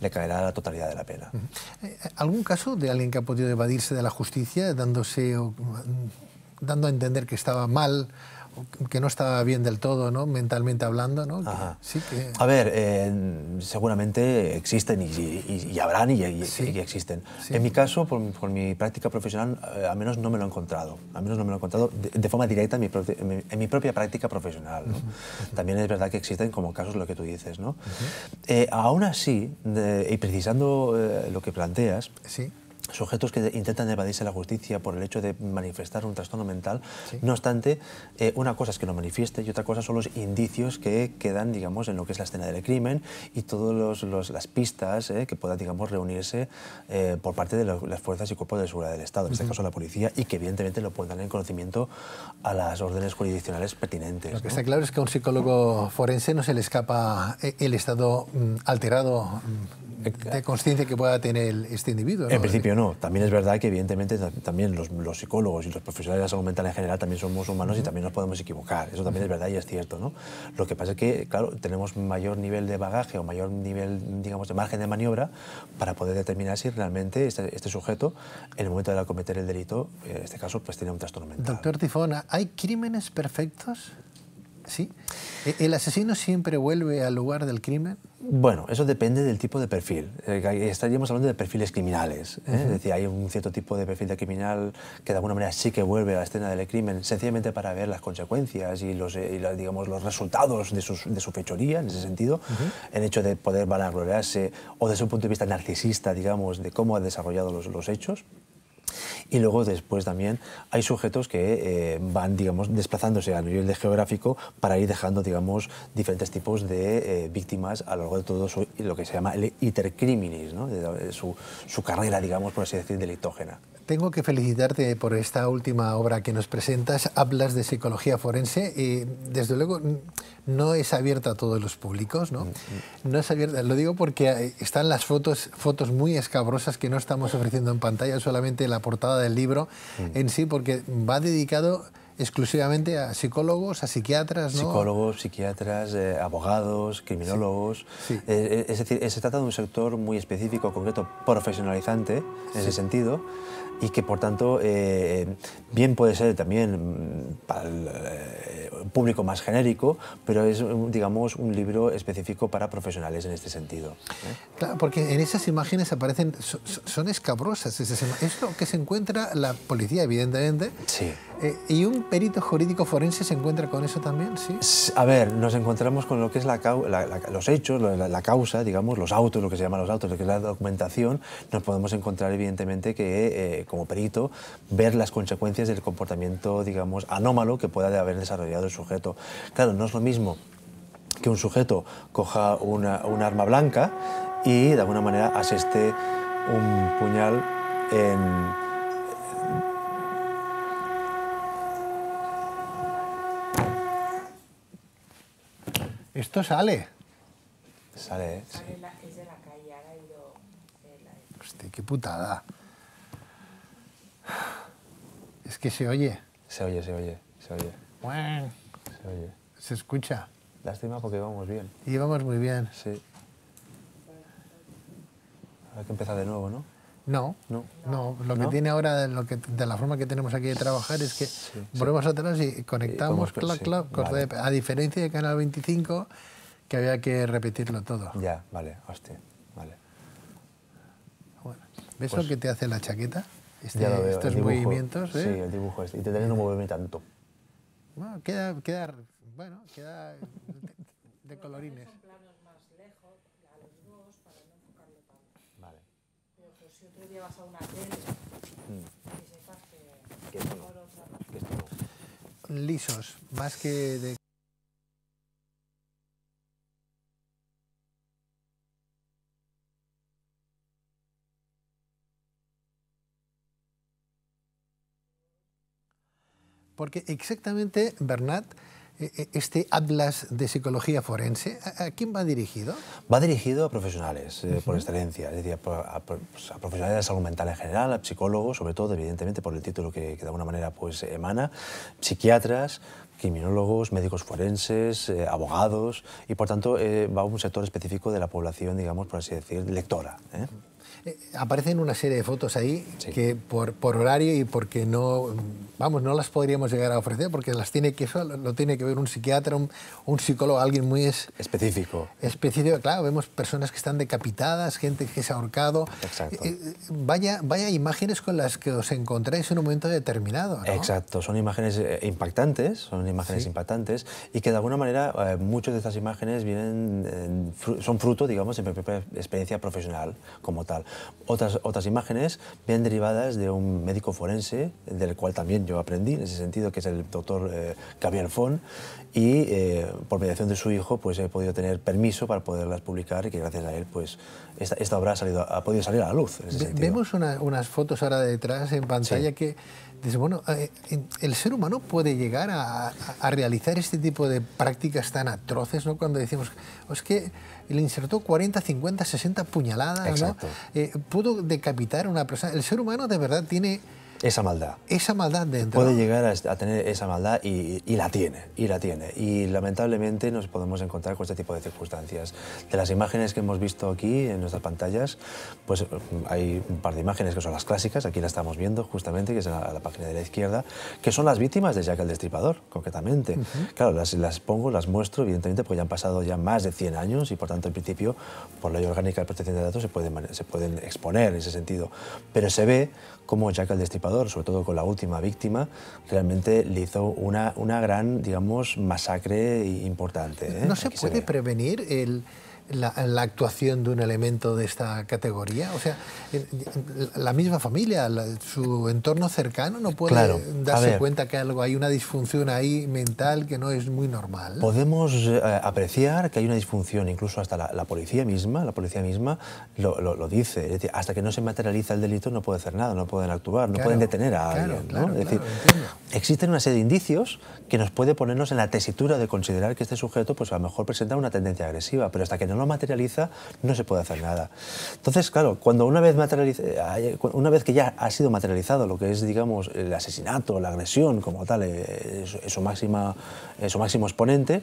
le caerá la totalidad de la pena. Uh -huh. ¿Algún caso de alguien que ha podido evadirse de la justicia dándose, dando a entender que estaba mal que no estaba bien del todo, ¿no? mentalmente hablando, ¿no? Sí, que... A ver, eh, seguramente existen y, y, y habrán y, y sí. existen. Sí. En mi caso, por, por, mi práctica profesional, eh, al menos no me lo he encontrado. Al menos no me lo he encontrado de, de forma directa en mi, en, mi, en mi, propia práctica profesional. ¿no? Uh -huh. También es verdad que existen como casos lo que tú dices. ¿no? Uh -huh. eh, aún así, y precisando eh, lo que planteas, sí sujetos que intentan evadirse la justicia por el hecho de manifestar un trastorno mental. Sí. No obstante, eh, una cosa es que lo manifieste y otra cosa son los indicios que quedan, digamos, en lo que es la escena del crimen y todas las pistas eh, que puedan, digamos, reunirse eh, por parte de lo, las fuerzas y cuerpos de seguridad del Estado, en uh -huh. este caso la policía, y que evidentemente lo puedan dar en conocimiento a las órdenes jurisdiccionales pertinentes. Lo que ¿no? está claro es que a un psicólogo forense no se le escapa el estado mm, alterado mm, de conciencia que pueda tener este individuo. En principio no. También es verdad que evidentemente también los, psicólogos y los profesionales de la salud mental en general también somos humanos y también nos podemos equivocar. Eso también es verdad y es cierto. ¿no? Lo que pasa es que, claro, tenemos mayor nivel de bagaje o mayor nivel, digamos, de margen de maniobra para poder determinar si realmente este, este sujeto, en el momento de cometer el delito, en este caso, pues tiene un trastorno mental. Doctor Tifona, ¿hay crímenes perfectos? ¿Sí? ¿E-, ¿El asesino siempre vuelve al lugar del crimen? Bueno, eso depende del tipo de perfil. Eh, estaríamos hablando de perfiles criminales. ¿eh? Es decir, hay un cierto tipo de perfil de criminal que de alguna manera sí que vuelve a la escena del crimen, sencillamente para ver las consecuencias y los, eh, digamos, los resultados de, de, su fechoría, en ese sentido. El hecho de poder vanagloriarse o desde un punto de vista narcisista, digamos, de cómo ha desarrollado los, los hechos. Y luego después también hay sujetos que eh, van, digamos, desplazándose a nivel de geográfico para ir dejando, digamos, diferentes tipos de eh, víctimas a lo largo de todo lo que se llama el itercriminis, ¿no? su, su carrera, digamos, por así decir, delitógena. Tengo que felicitarte por esta última obra que nos presentas. Hablas de psicología forense y desde luego no es abierta a todos los públicos, ¿no? Mm, mm. No es abierta. Lo digo porque están las fotos, fotos muy escabrosas que no estamos ofreciendo en pantalla, solamente la portada del libro mm. en sí, porque va dedicado exclusivamente a psicólogos, a psiquiatras, ¿no? Psicólogos, psiquiatras, eh, abogados, criminólogos. Eh, eh, es decir, se trata de un sector muy específico, concreto, profesionalizante en ese sentido y que por tanto eh, bien puede ser también mm, para el eh, público más genérico, pero es digamos un libro específico para profesionales en este sentido. ¿eh? Claro, porque en esas imágenes aparecen, son, escabrosas, es lo que se encuentra la policía evidentemente. Sí. ¿Y un perito jurídico forense se encuentra con eso también? Sí. A ver, nos encontramos con lo que es la, los hechos, la, causa, digamos, los autos, lo que se llama los autos, lo que es la documentación. Nos podemos encontrar evidentemente que como perito, ver las consecuencias del comportamiento, digamos, anómalo que pueda haber desarrollado el sujeto. Claro, no es lo mismo que un sujeto coja una, un arma blanca y de alguna manera aseste un puñal en... Esto sale. Sale, ¿eh? Sí. Hostia, qué putada. Es que se oye. Se oye, se oye, se oye. Se oye. Se escucha. Lástima porque vamos bien. Y vamos muy bien. Sí. Hay que empezar de nuevo, ¿no? No, no, no. Lo que tiene ahora, lo que, de la forma que tenemos aquí de trabajar, es que volvemos atrás y conectamos, clac, clac, a diferencia de Canal 25, que había que repetirlo todo. Ya, vale, hostia, vale. Bueno, ¿Ves lo pues que te hace la chaqueta? Este, ya lo veo, estos movimientos. ¿eh? Sí, el dibujo este. Y te no moverme tanto. Bueno, queda, queda, bueno, queda de, de colorines. Vale. Pero pues, si otro día vas a una tele mm. que sepas que... Que Lisos, más que de Porque exactamente, Bernat, este atlas de psicología forense, ¿a quién va dirigido? Va dirigido a profesionales, eh, por excelencia, es decir, pues, a, profesionales de salud mental en general, a psicólogos, sobre todo, evidentemente, por el título que, de alguna manera pues, emana, psiquiatras, criminólogos, médicos forenses, abogados, y por tanto va a un sector específico de la población, digamos, por así decir, lectora. Eh, aparecen una serie de fotos ahí que por, por, horario y porque no, vamos, no las podríamos llegar a ofrecer porque las tiene que, eso lo tiene que ver un psiquiatra, un, un psicólogo, alguien muy es, específico. Específico, claro, vemos personas que están decapitadas, gente que se ha ahorcado. Exacto. Eh, eh, vaya, vaya imágenes con las que os encontráis en un momento determinado. ¿no? Exacto, son imágenes impactantes, son imágenes impactantes y que de alguna manera muchas de estas imágenes vienen, son fruto, digamos, de mi propia experiencia profesional como tal. Otras, otras imágenes vienen derivadas de un médico forense, del cual también yo aprendí en ese sentido, que es el doctor eh, Gabriel Fon, y eh, por mediación de su hijo pues he podido tener permiso para poderlas publicar y que gracias a él pues esta, esta obra ha, salido, ha podido salir a la luz. Vemos unas fotos ahora detrás en pantalla que bueno, eh, el ser humano puede llegar a, a, realizar este tipo de prácticas tan atroces, ¿no? Cuando decimos, oh, es que le insertó 40, 50, 60 puñaladas, Exacto. ¿no? Eh, pudo decapitar a una persona. El ser humano de verdad tiene esa maldad. Esa maldad. Puede llegar a, tener esa maldad y, la tiene, y la tiene. Y lamentablemente nos podemos encontrar con este tipo de circunstancias. De las imágenes que hemos visto aquí en nuestras pantallas, pues hay un par de imágenes que son las clásicas, aquí la estamos viendo justamente, que es la, la página de la izquierda, que son las víctimas de Jack el Destripador, concretamente. Claro, las, las, pongo, las muestro, evidentemente, porque ya han pasado ya más de 100 años y por tanto, en principio, por ley orgánica de protección de datos se pueden, se pueden exponer en ese sentido. Pero se ve cómo Jack el Destripador, sobre todo con la última víctima, realmente le hizo una, una gran, digamos, masacre importante. ¿eh? ¿No se puede prevenir el, la, actuación de un elemento de esta categoría? O sea, la misma familia, su entorno cercano no puede darse cuenta que algo, hay una disfunción ahí mental que no es muy normal. Podemos eh, apreciar que hay una disfunción, incluso hasta la, policía misma, la policía misma lo, lo, dice, es decir, hasta que no se materializa el delito no puede hacer nada, no pueden actuar, no pueden detener a alguien. ¿no? es decir, existen una serie de indicios que nos puede ponernos en la tesitura de considerar que este sujeto pues a lo mejor presenta una tendencia agresiva, pero hasta que no lo materializa, no se puede hacer nada. Entonces, claro, cuando una vez, una vez que ya ha sido materializado lo que es, digamos, el asesinato, la agresión como tal, eh, su, máxima, su máximo exponente,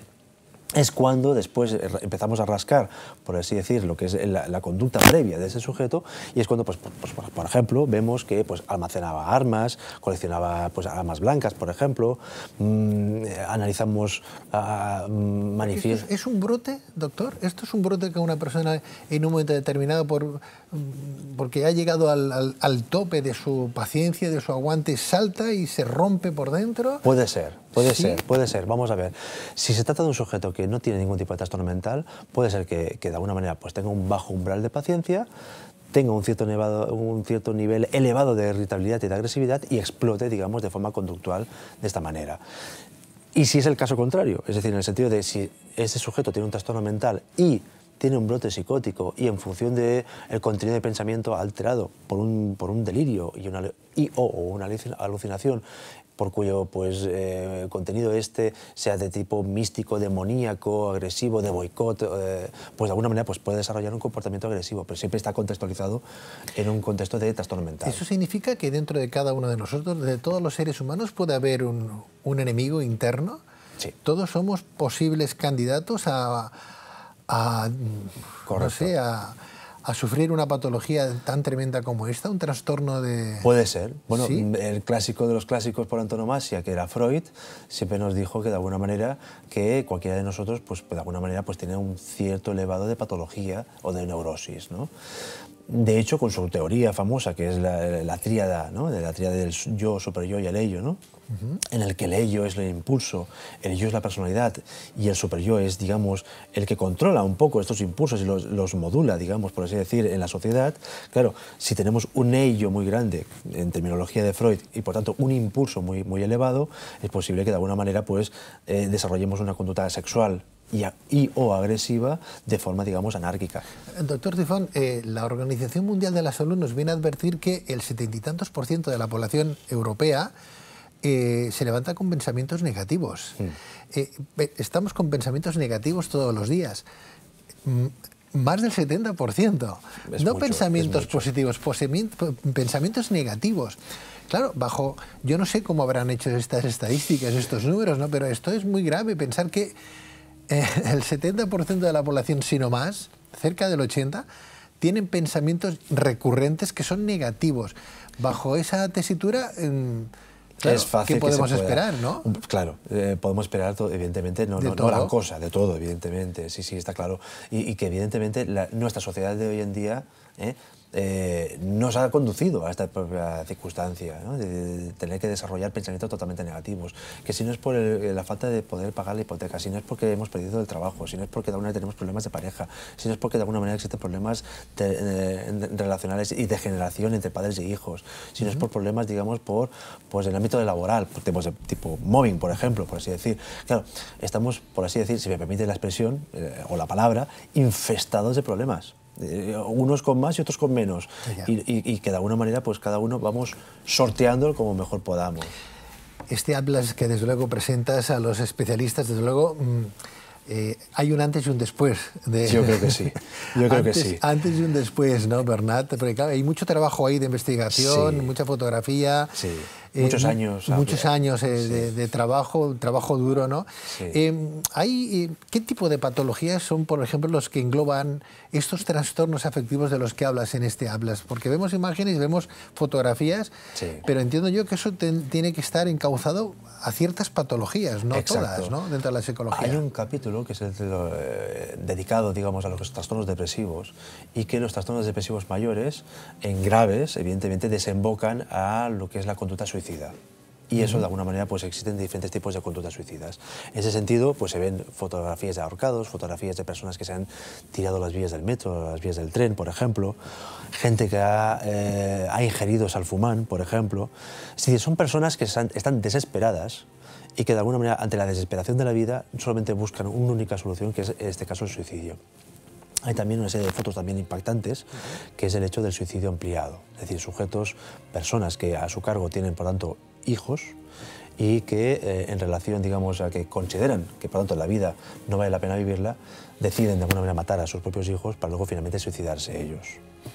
es cuando después empezamos a rascar, por así decir, lo que es la, conducta previa de ese sujeto y es cuando, pues, pues, por ejemplo, vemos que pues, almacenaba armas, coleccionaba pues, armas blancas, por ejemplo, mm, analizamos uh, manifiestos... ¿Es un brote, doctor? ¿Esto es un brote que una persona en un momento determinado, por, mm, porque ha llegado al, al tope de su paciencia, de su aguante, salta y se rompe por dentro? Puede ser, Puede ser, puede ser. Vamos a ver. Si se trata de un sujeto que no tiene ningún tipo de trastorno mental, puede ser que, de alguna manera pues, tenga un bajo umbral de paciencia, tenga un cierto, elevado, un cierto nivel elevado de irritabilidad y de agresividad y explote, digamos, de forma conductual de esta manera. Y si es el caso contrario, es decir, en el sentido de si ese sujeto tiene un trastorno mental y tiene un brote psicótico y en función del el contenido de pensamiento alterado por un, por un delirio y, una, y o una alucinación por cuyo pues, eh, contenido este sea de tipo místico, demoníaco, agresivo, de boicot, eh, pues de alguna manera pues, puede desarrollar un comportamiento agresivo, pero siempre está contextualizado en un contexto de trastorno mental. ¿Eso significa que dentro de cada uno de nosotros, de todos los seres humanos, puede haber un, un enemigo interno? Sí. ¿Todos somos posibles candidatos a, a no sé, a a sufrir una patología tan tremenda como esta, un trastorno de... Puede ser. Bueno, el clásico de los clásicos por antonomasia, que era Freud, siempre nos dijo que de alguna manera que cualquiera de nosotros, pues de alguna manera, pues tiene un cierto elevado de patología o de neurosis, ¿no? De hecho, con su teoría famosa, que es la, tríada, ¿no? de la tríada del yo, super yo y el ello, ¿no? En el que el ello es el impulso, el yo es la personalidad y el super yo es, digamos, el que controla un poco estos impulsos y los, modula, digamos, por así decir, en la sociedad. Claro, si tenemos un ello muy grande, en terminología de Freud, y por tanto un impulso muy, muy elevado, es posible que de alguna manera pues, eh, desarrollemos una conducta sexual y, o agresiva de forma, digamos, anárquica. Doctor Tifón, eh, la Organización Mundial de la Salud nos viene a advertir que el setenta y tantos por ciento de la población europea eh, se levanta con pensamientos negativos. Eh, estamos con pensamientos negativos todos los días. más del 70%. no pensamientos positivos, pensamientos negativos. Claro, bajo, yo no sé cómo habrán hecho estas estadísticas, estos números, ¿no? pero esto es muy grave, pensar que eh, el 70% de la población, si no más, cerca del 80%, tienen pensamientos recurrentes que son negativos. Bajo esa tesitura... es fácil ¿Qué podemos esperar, no? Claro, eh, podemos esperar, evidentemente, no, no, la cosa, de todo, evidentemente, sí, sí, está claro. Y, que, evidentemente, nuestra sociedad de hoy en día ¿eh? Eh, nos ha conducido a esta propia circunstancia, de, tener que desarrollar pensamientos totalmente negativos. Que si no es por la falta de poder pagar la hipoteca, si no es porque hemos perdido el trabajo, si no es porque de alguna manera tenemos problemas de pareja, si no es porque de alguna manera existen problemas eh, relacionales y de generación entre padres e hijos, si no es por problemas, digamos, por pues, el ámbito laboral, por temas de tipo mobbing, por ejemplo, por así decir. Claro, estamos, por así decir, si me permite la expresión eh, o la palabra, infestados de problemas. Eh, unos con más y otros con menos. Y, y- y que de alguna manera, pues cada uno vamos sorteándolo como mejor podamos. Este atlas que desde luego presentas a los especialistas, desde luego mm, eh, hay un antes y un después. De, Yo creo que sí, yo creo que sí. Antes y un después, ¿no, Bernat? Porque claro, hay mucho trabajo ahí de investigación, Sí. mucha fotografía. Sí, muchos mu- años, Muchos años eh, Sí. de, de trabajo, trabajo duro, ¿no? Sí. Eh, hay, eh, ¿Qué tipo de patologías son, por ejemplo, los que engloban estos trastornos afectivos de los que hablas en este Hablas? Porque vemos imágenes, vemos fotografías, Sí. pero entiendo yo que eso ten- tiene que estar encauzado a ciertas patologías, no Exacto. todas, ¿no? Dentro de la psicología. Hay un capítulo que es el eh, dedicado, digamos, a los trastornos depresivos y que los trastornos depresivos mayores, en graves, evidentemente, desembocan a lo que es la conducta suicida. Y eso, de alguna manera, pues existen diferentes tipos de conductas suicidas. En ese sentido, pues se ven fotografías de ahorcados, fotografías de personas que se han tirado las vías del metro, las vías del tren, por ejemplo, gente que ha, eh, ha ingerido salfumán, por ejemplo. Son personas que están desesperadas y que de alguna manera ante la desesperación de la vida solamente buscan una única solución, que es en este caso el suicidio. Hay también una serie de fotos también impactantes, que es el hecho del suicidio ampliado, es decir, sujetos, personas que a su cargo tienen, por tanto, hijos y que eh, en relación, digamos, a que consideran que, por tanto, la vida no vale la pena vivirla, deciden de alguna manera matar a sus propios hijos para luego finalmente suicidarse ellos.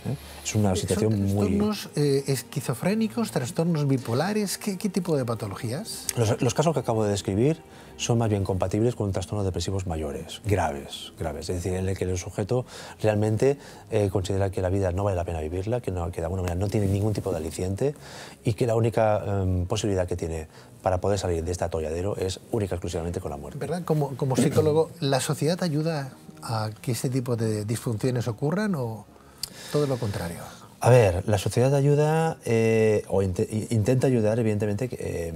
¿eh? Es una situación ¿Son muy... trastornos eh, esquizofrénicos, trastornos bipolares? ¿Qué, qué tipo de patologías? Los, los casos que acabo de describir son más bien compatibles con trastornos depresivos mayores, graves, graves. Es decir, en el que el sujeto realmente eh, considera que la vida no vale la pena vivirla, que, no, que de alguna manera no tiene ningún tipo de aliciente y que la única em, posibilidad que tiene para poder salir de este atolladero es única exclusivamente con la muerte. ¿Verdad? Como, como psicólogo, ¿la sociedad ayuda a que este tipo de disfunciones ocurran o todo lo contrario? A ver, la sociedad ayuda eh, o intenta ayudar, evidentemente, eh,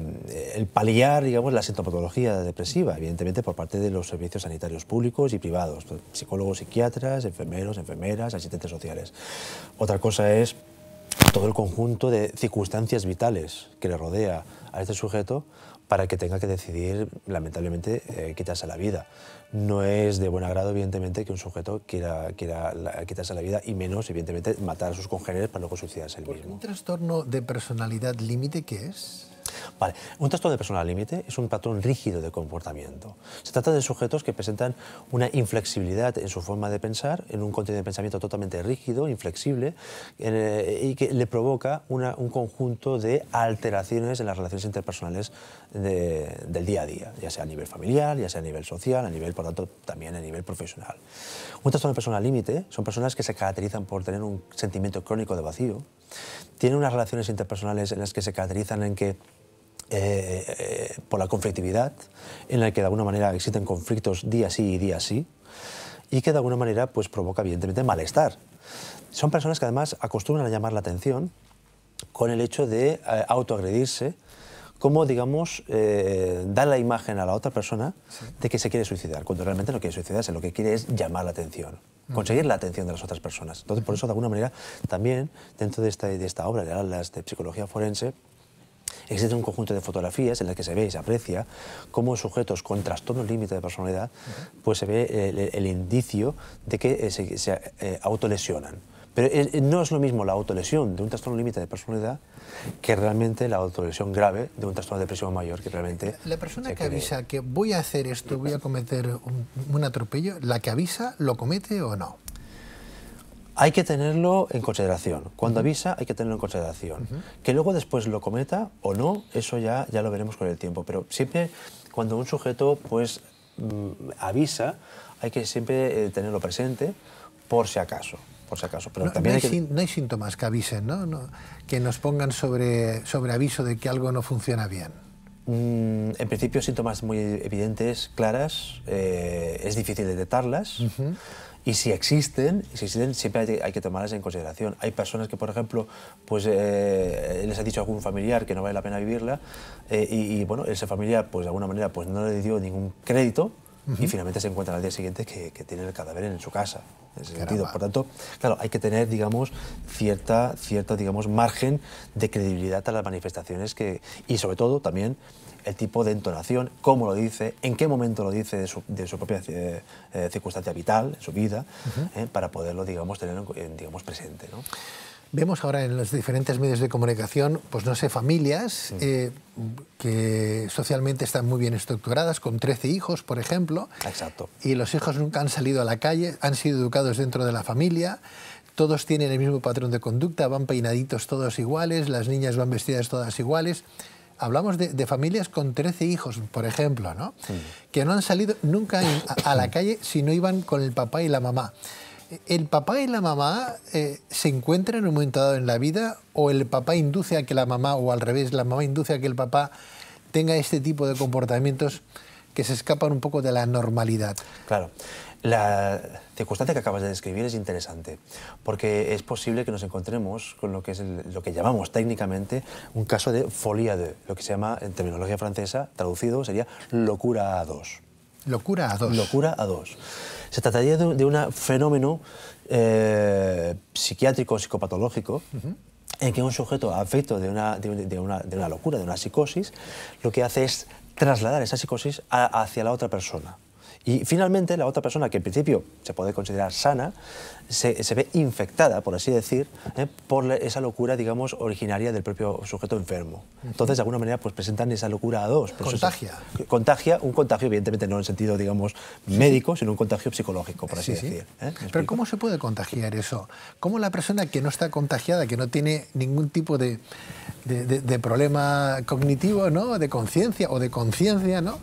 el paliar, digamos, la sintomatología depresiva, evidentemente, por parte de los servicios sanitarios públicos y privados, psicólogos, psiquiatras, enfermeros, enfermeras, asistentes sociales. Otra cosa es todo el conjunto de circunstancias vitales que le rodea a este sujeto para que tenga que decidir, lamentablemente, eh, quitarse la vida. No es de buen agrado, evidentemente, que un sujeto quiera, quiera la- quitarse la vida y menos, evidentemente, matar a sus congéneres para luego suicidarse él mismo. ¿Un trastorno de personalidad límite qué es? Un trastorno de personal límite es un patrón rígido de comportamiento. Se trata de sujetos que presentan una inflexibilidad en su forma de pensar, en un contenido de pensamiento totalmente rígido, inflexible, eh, y que le provoca un conjunto de alteraciones en las relaciones interpersonales de- del día a día, ya sea a nivel familiar, ya sea a nivel social, a nivel, por tanto, también a nivel profesional. Un trastorno de personal límite son personas que se caracterizan por tener un sentimiento crónico de vacío, tienen unas relaciones interpersonales en las que se caracterizan en que eh, eh, por la conflictividad, en la que de alguna manera existen conflictos día sí y día sí, y que de alguna manera pues, provoca evidentemente malestar. Son personas que además acostumbran a llamar la atención con el hecho de eh, autoagredirse, como, digamos, eh, dar la imagen a la otra persona de que se quiere suicidar, cuando realmente no quiere suicidarse, lo que quiere es llamar la atención, conseguir la atención de las otras personas. Entonces, por eso, de alguna manera, también dentro de esta, de esta obra de Atlas de Psicología Forense, Existe un conjunto de fotografías en las que se ve y se aprecia cómo sujetos con trastorno límite de personalidad, pues se ve el, el indicio de que eh, se, se, eh, autolesionan. Pero eh, no es lo mismo la autolesión de un trastorno límite de personalidad que realmente la autolesión grave de un trastorno depresivo mayor que realmente... La persona que cree- avisa que voy a hacer esto, voy a cometer un, un atropello, ¿la que avisa lo comete o no? Hay que tenerlo en consideración. Cuando avisa, hay que tenerlo en consideración. Que luego después lo cometa o no, eso ya, ya lo veremos con el tiempo. Pero siempre cuando un sujeto pues, mm, avisa, hay que siempre eh, tenerlo presente por si acaso. Por si acaso. Pero No, también no hay hay, que... no hay síntomas que avisen, ¿no? No, que nos pongan sobre, sobre aviso de que algo no funciona bien. Mm, en principio, síntomas muy evidentes, claras, eh, es difícil detectarlas. Y si existen, si existen, siempre hay, que- hay que tomarlas en consideración. Hay personas que, por ejemplo, pues, eh, les ha dicho a algún familiar que no vale la pena vivirla eh, y, y, bueno, ese familiar, pues de alguna manera, pues no le dio ningún crédito y finalmente se encuentra al día siguiente que, que tiene el cadáver en su casa. En ese sentido. Por tanto, claro, hay que tener, digamos, cierta, cierta, digamos, margen de credibilidad a las manifestaciones que, y sobre todo también el tipo de entonación, cómo lo dice, en qué momento lo dice de su, de su propia eh, eh, circunstancia vital, su vida, eh, para poderlo, digamos, tener en- digamos, presente. ¿no? Vemos ahora en los diferentes medios de comunicación, pues no sé, familias eh, que socialmente están muy bien estructuradas, con 13 hijos, por ejemplo, Exacto. y los hijos nunca han salido a la calle, han sido educados dentro de la familia, todos tienen el mismo patrón de conducta, van peinaditos todos iguales, las niñas van vestidas todas iguales. Hablamos de, de familias con 13 hijos, por ejemplo, ¿no? que no han salido nunca a la calle si no iban con el papá y la mamá. ¿El papá y la mamá eh, se encuentran en un momento dado en la vida o el papá induce a que la mamá, o al revés, la mamá induce a que el papá tenga este tipo de comportamientos que se escapan un poco de la normalidad? Claro. La circunstancia que acabas de describir es interesante, porque es posible que nos encontremos con lo que es el- lo que llamamos técnicamente un caso de folia de, lo que se llama en terminología francesa, traducido sería locura a dos. Locura a dos. Locura a dos. Se trataría de, de un fenómeno eh, psiquiátrico, psicopatológico, en que un sujeto afecto de una, de, un- de una, de una locura, de una psicosis, lo que hace es trasladar esa psicosis a- hacia la otra persona. Y finalmente la otra persona, que en principio se puede considerar sana, se, se ve infectada, por así decir, ¿eh? por esa locura, digamos, originaria del propio sujeto enfermo. Entonces, de alguna manera, pues presentan esa locura a dos. Pero eso es- Contagia. contagia, un contagio, evidentemente no en sentido, digamos, médico, sino un contagio psicológico, por así Sí, sí. decir. ¿eh? ¿Me Pero? ¿cómo se puede contagiar eso? ¿Cómo la persona que no está contagiada, que no tiene ningún tipo de, de- de- de problema cognitivo, ¿no? de conciencia o de conciencia, ¿no?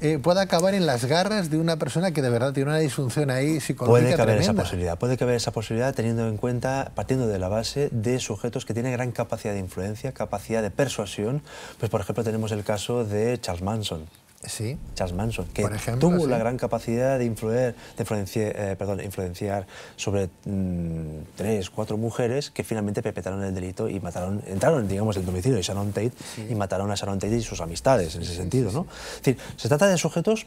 Eh, puede acabar en las garras de una persona que de verdad tiene una disfunción ahí psicológica Puede caber esa posibilidad, puede caber esa posibilidad teniendo en cuenta, partiendo de la base de sujetos que tienen gran capacidad de influencia, capacidad de persuasión. Pues por ejemplo tenemos el caso de Charles Manson. Sí. Charles Manson, que ejemplo, tuvo sí. la gran capacidad de influir, de influenciar, eh, perdón, influenciar sobre mm, tres, cuatro mujeres que finalmente perpetraron el delito y mataron, entraron, digamos, en el domicilio de Sharon Tate y mataron a Sharon Tate y sus amistades en ese sentido, ¿no? Es decir, se trata de sujetos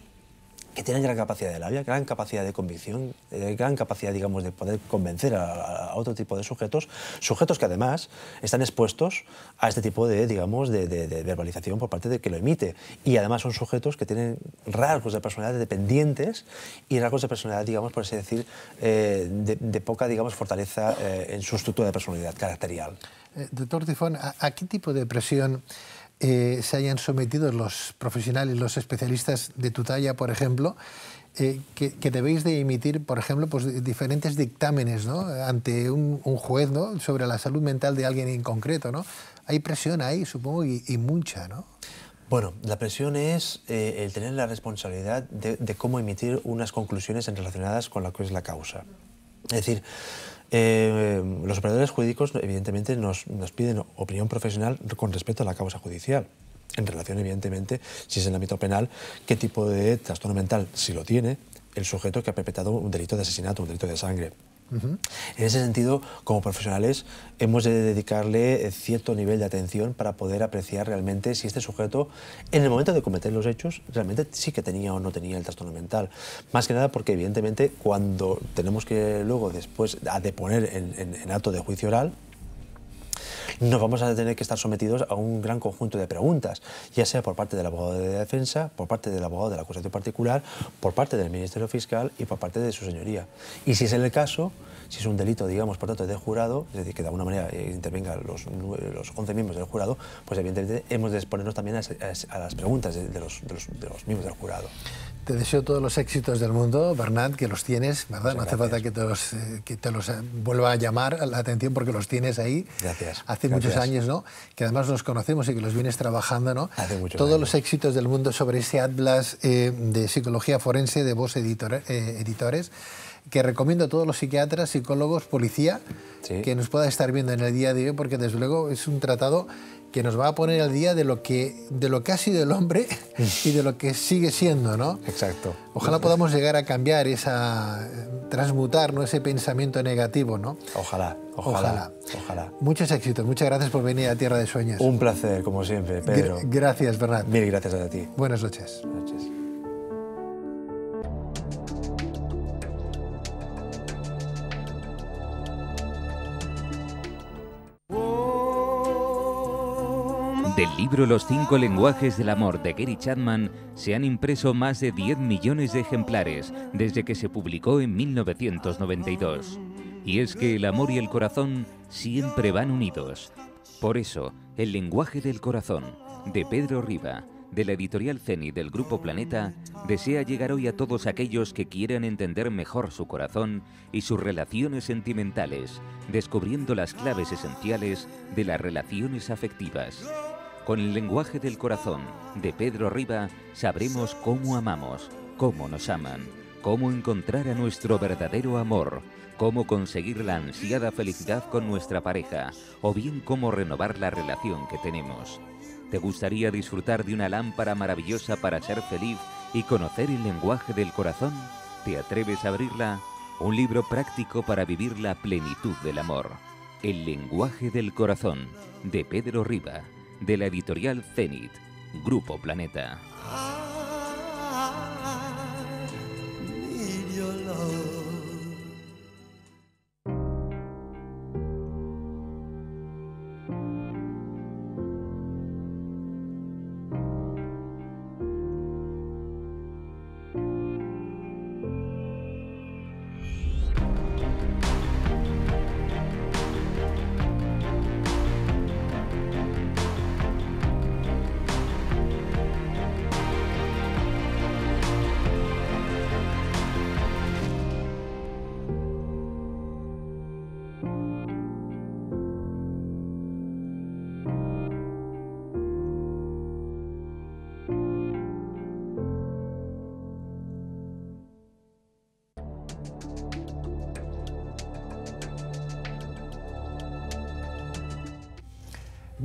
que tienen gran capacidad de labia, gran capacidad de convicción, eh, gran capacidad, digamos, de poder convencer a, otro tipo de sujetos, sujetos que además están expuestos a este tipo de, digamos, de, verbalización por parte de que lo emite. Y además son sujetos que tienen rasgos de personalidad dependientes y rasgos de personalidad, digamos, por así decir, eh, de, poca, digamos, fortaleza eh, en su estructura de personalidad caracterial. Doctor Tifón, ¿a, a qué tipo de presión eh, se hayan sometido los profesionales, los especialistas de tu talla, por ejemplo, eh, que, que debéis de emitir, por ejemplo, pues, di- diferentes dictámenes ¿no? ante un, juez ¿no? sobre la salud mental de alguien en concreto? ¿no? Hay presión ahí, supongo, y, mucha, ¿no? Bueno, la presión es eh, el tener la responsabilidad de, de cómo emitir unas conclusiones relacionadas con lo que es la causa. Es decir, eh, los operadores jurídicos evidentemente nos, nos piden opinión profesional con respecto a la causa judicial. En relación, evidentemente, si es en el ámbito penal, qué tipo de trastorno mental, si lo tiene, el sujeto que ha perpetrado un delito de asesinato, un delito de sangre. En ese sentido, como profesionales, hemos de dedicarle cierto nivel de atención para poder apreciar realmente si este sujeto, en el momento de cometer los hechos, realmente sí que tenía o no tenía el trastorno mental. Más que nada porque, evidentemente, cuando tenemos que luego, después, a deponer en- en acto de juicio oral, nos vamos a tener que estar sometidos a un gran conjunto de preguntas, ya sea por parte del abogado de defensa, por parte del abogado de la acusación particular, por parte del Ministerio Fiscal y por parte de su señoría. Y si es el caso, si es un delito, digamos, por tanto, de jurado, es decir, que de alguna manera eh, intervengan los, los 11 miembros del jurado, pues evidentemente hemos de exponernos también a, ese- a las preguntas de, de los, de los- de los miembros del jurado. Te deseo todos los éxitos del mundo, Bernat, que los tienes, ¿verdad? Muchas no hace falta que te los, eh, que te los eh, vuelva a llamar la atención porque los tienes ahí. Gracias, Hace muchos gracias. años, ¿no? Que además los conocemos y que los vienes trabajando, ¿no? Hace muchos Todos años. los éxitos del mundo sobre ese atlas eh, de psicología forense de Voz Editor- eh, Editores, que recomiendo a todos los psiquiatras, psicólogos, policía, Sí. que nos pueda estar viendo en el día de hoy, porque desde luego es un tratado que nos va a poner al día de lo que, de lo que ha sido el hombre y de lo que sigue siendo, ¿no? Exacto. Ojalá podamos llegar a cambiar esa, transmutar ¿no? ese pensamiento negativo, ¿no? Ojalá, Ojalá. ojalá, ojalá. Muchos éxitos, muchas gracias por venir a Tierra de Sueños. Un placer, como siempre, Pedro. Gra- gracias, Bernat. Mil gracias a ti. Buenas noches. Buenas noches. Del libro Los cinco lenguajes del amor de Gary Chapman se han impreso más de 10 millones de ejemplares desde que se publicó en 1992. Y es que el amor y el corazón siempre van unidos. Por eso, El lenguaje del corazón, de Pedro Riva, de la editorial CENI del Grupo Planeta, desea llegar hoy a todos aquellos que quieran entender mejor su corazón y sus relaciones sentimentales, descubriendo las claves esenciales de las relaciones afectivas. Con el lenguaje del corazón de Pedro Riva sabremos cómo amamos, cómo nos aman, cómo encontrar a nuestro verdadero amor, cómo conseguir la ansiada felicidad con nuestra pareja o bien cómo renovar la relación que tenemos. ¿Te gustaría disfrutar de una lámpara maravillosa para ser feliz y conocer el lenguaje del corazón? ¿Te atreves a abrirla? Un libro práctico para vivir la plenitud del amor. El lenguaje del corazón, de Pedro Riva, de la editorial Zenit, Grupo Planeta.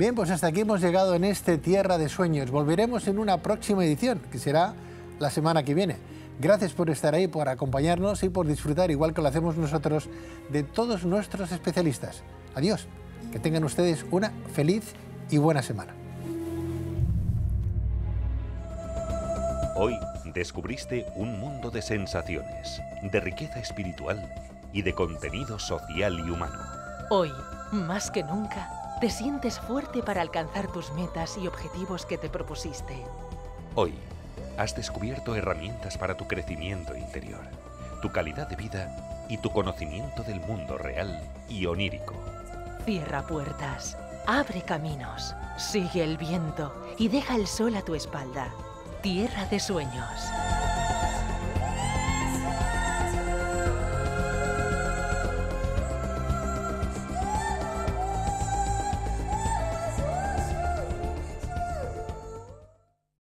Bien, pues hasta aquí hemos llegado en este Tierra de Sueños. Volveremos en una próxima edición, que será la semana que viene. Gracias por estar ahí, por acompañarnos y por disfrutar, igual que lo hacemos nosotros, de todos nuestros especialistas. Adiós. Que tengan ustedes una feliz y buena semana. Hoy descubriste un mundo de sensaciones, de riqueza espiritual y de contenido social y humano. Hoy, más que nunca, te sientes fuerte para alcanzar tus metas y objetivos que te propusiste. Hoy has descubierto herramientas para tu crecimiento interior, tu calidad de vida y tu conocimiento del mundo real y onírico. Cierra puertas, abre caminos, sigue el viento y deja el sol a tu espalda. Tierra de sueños.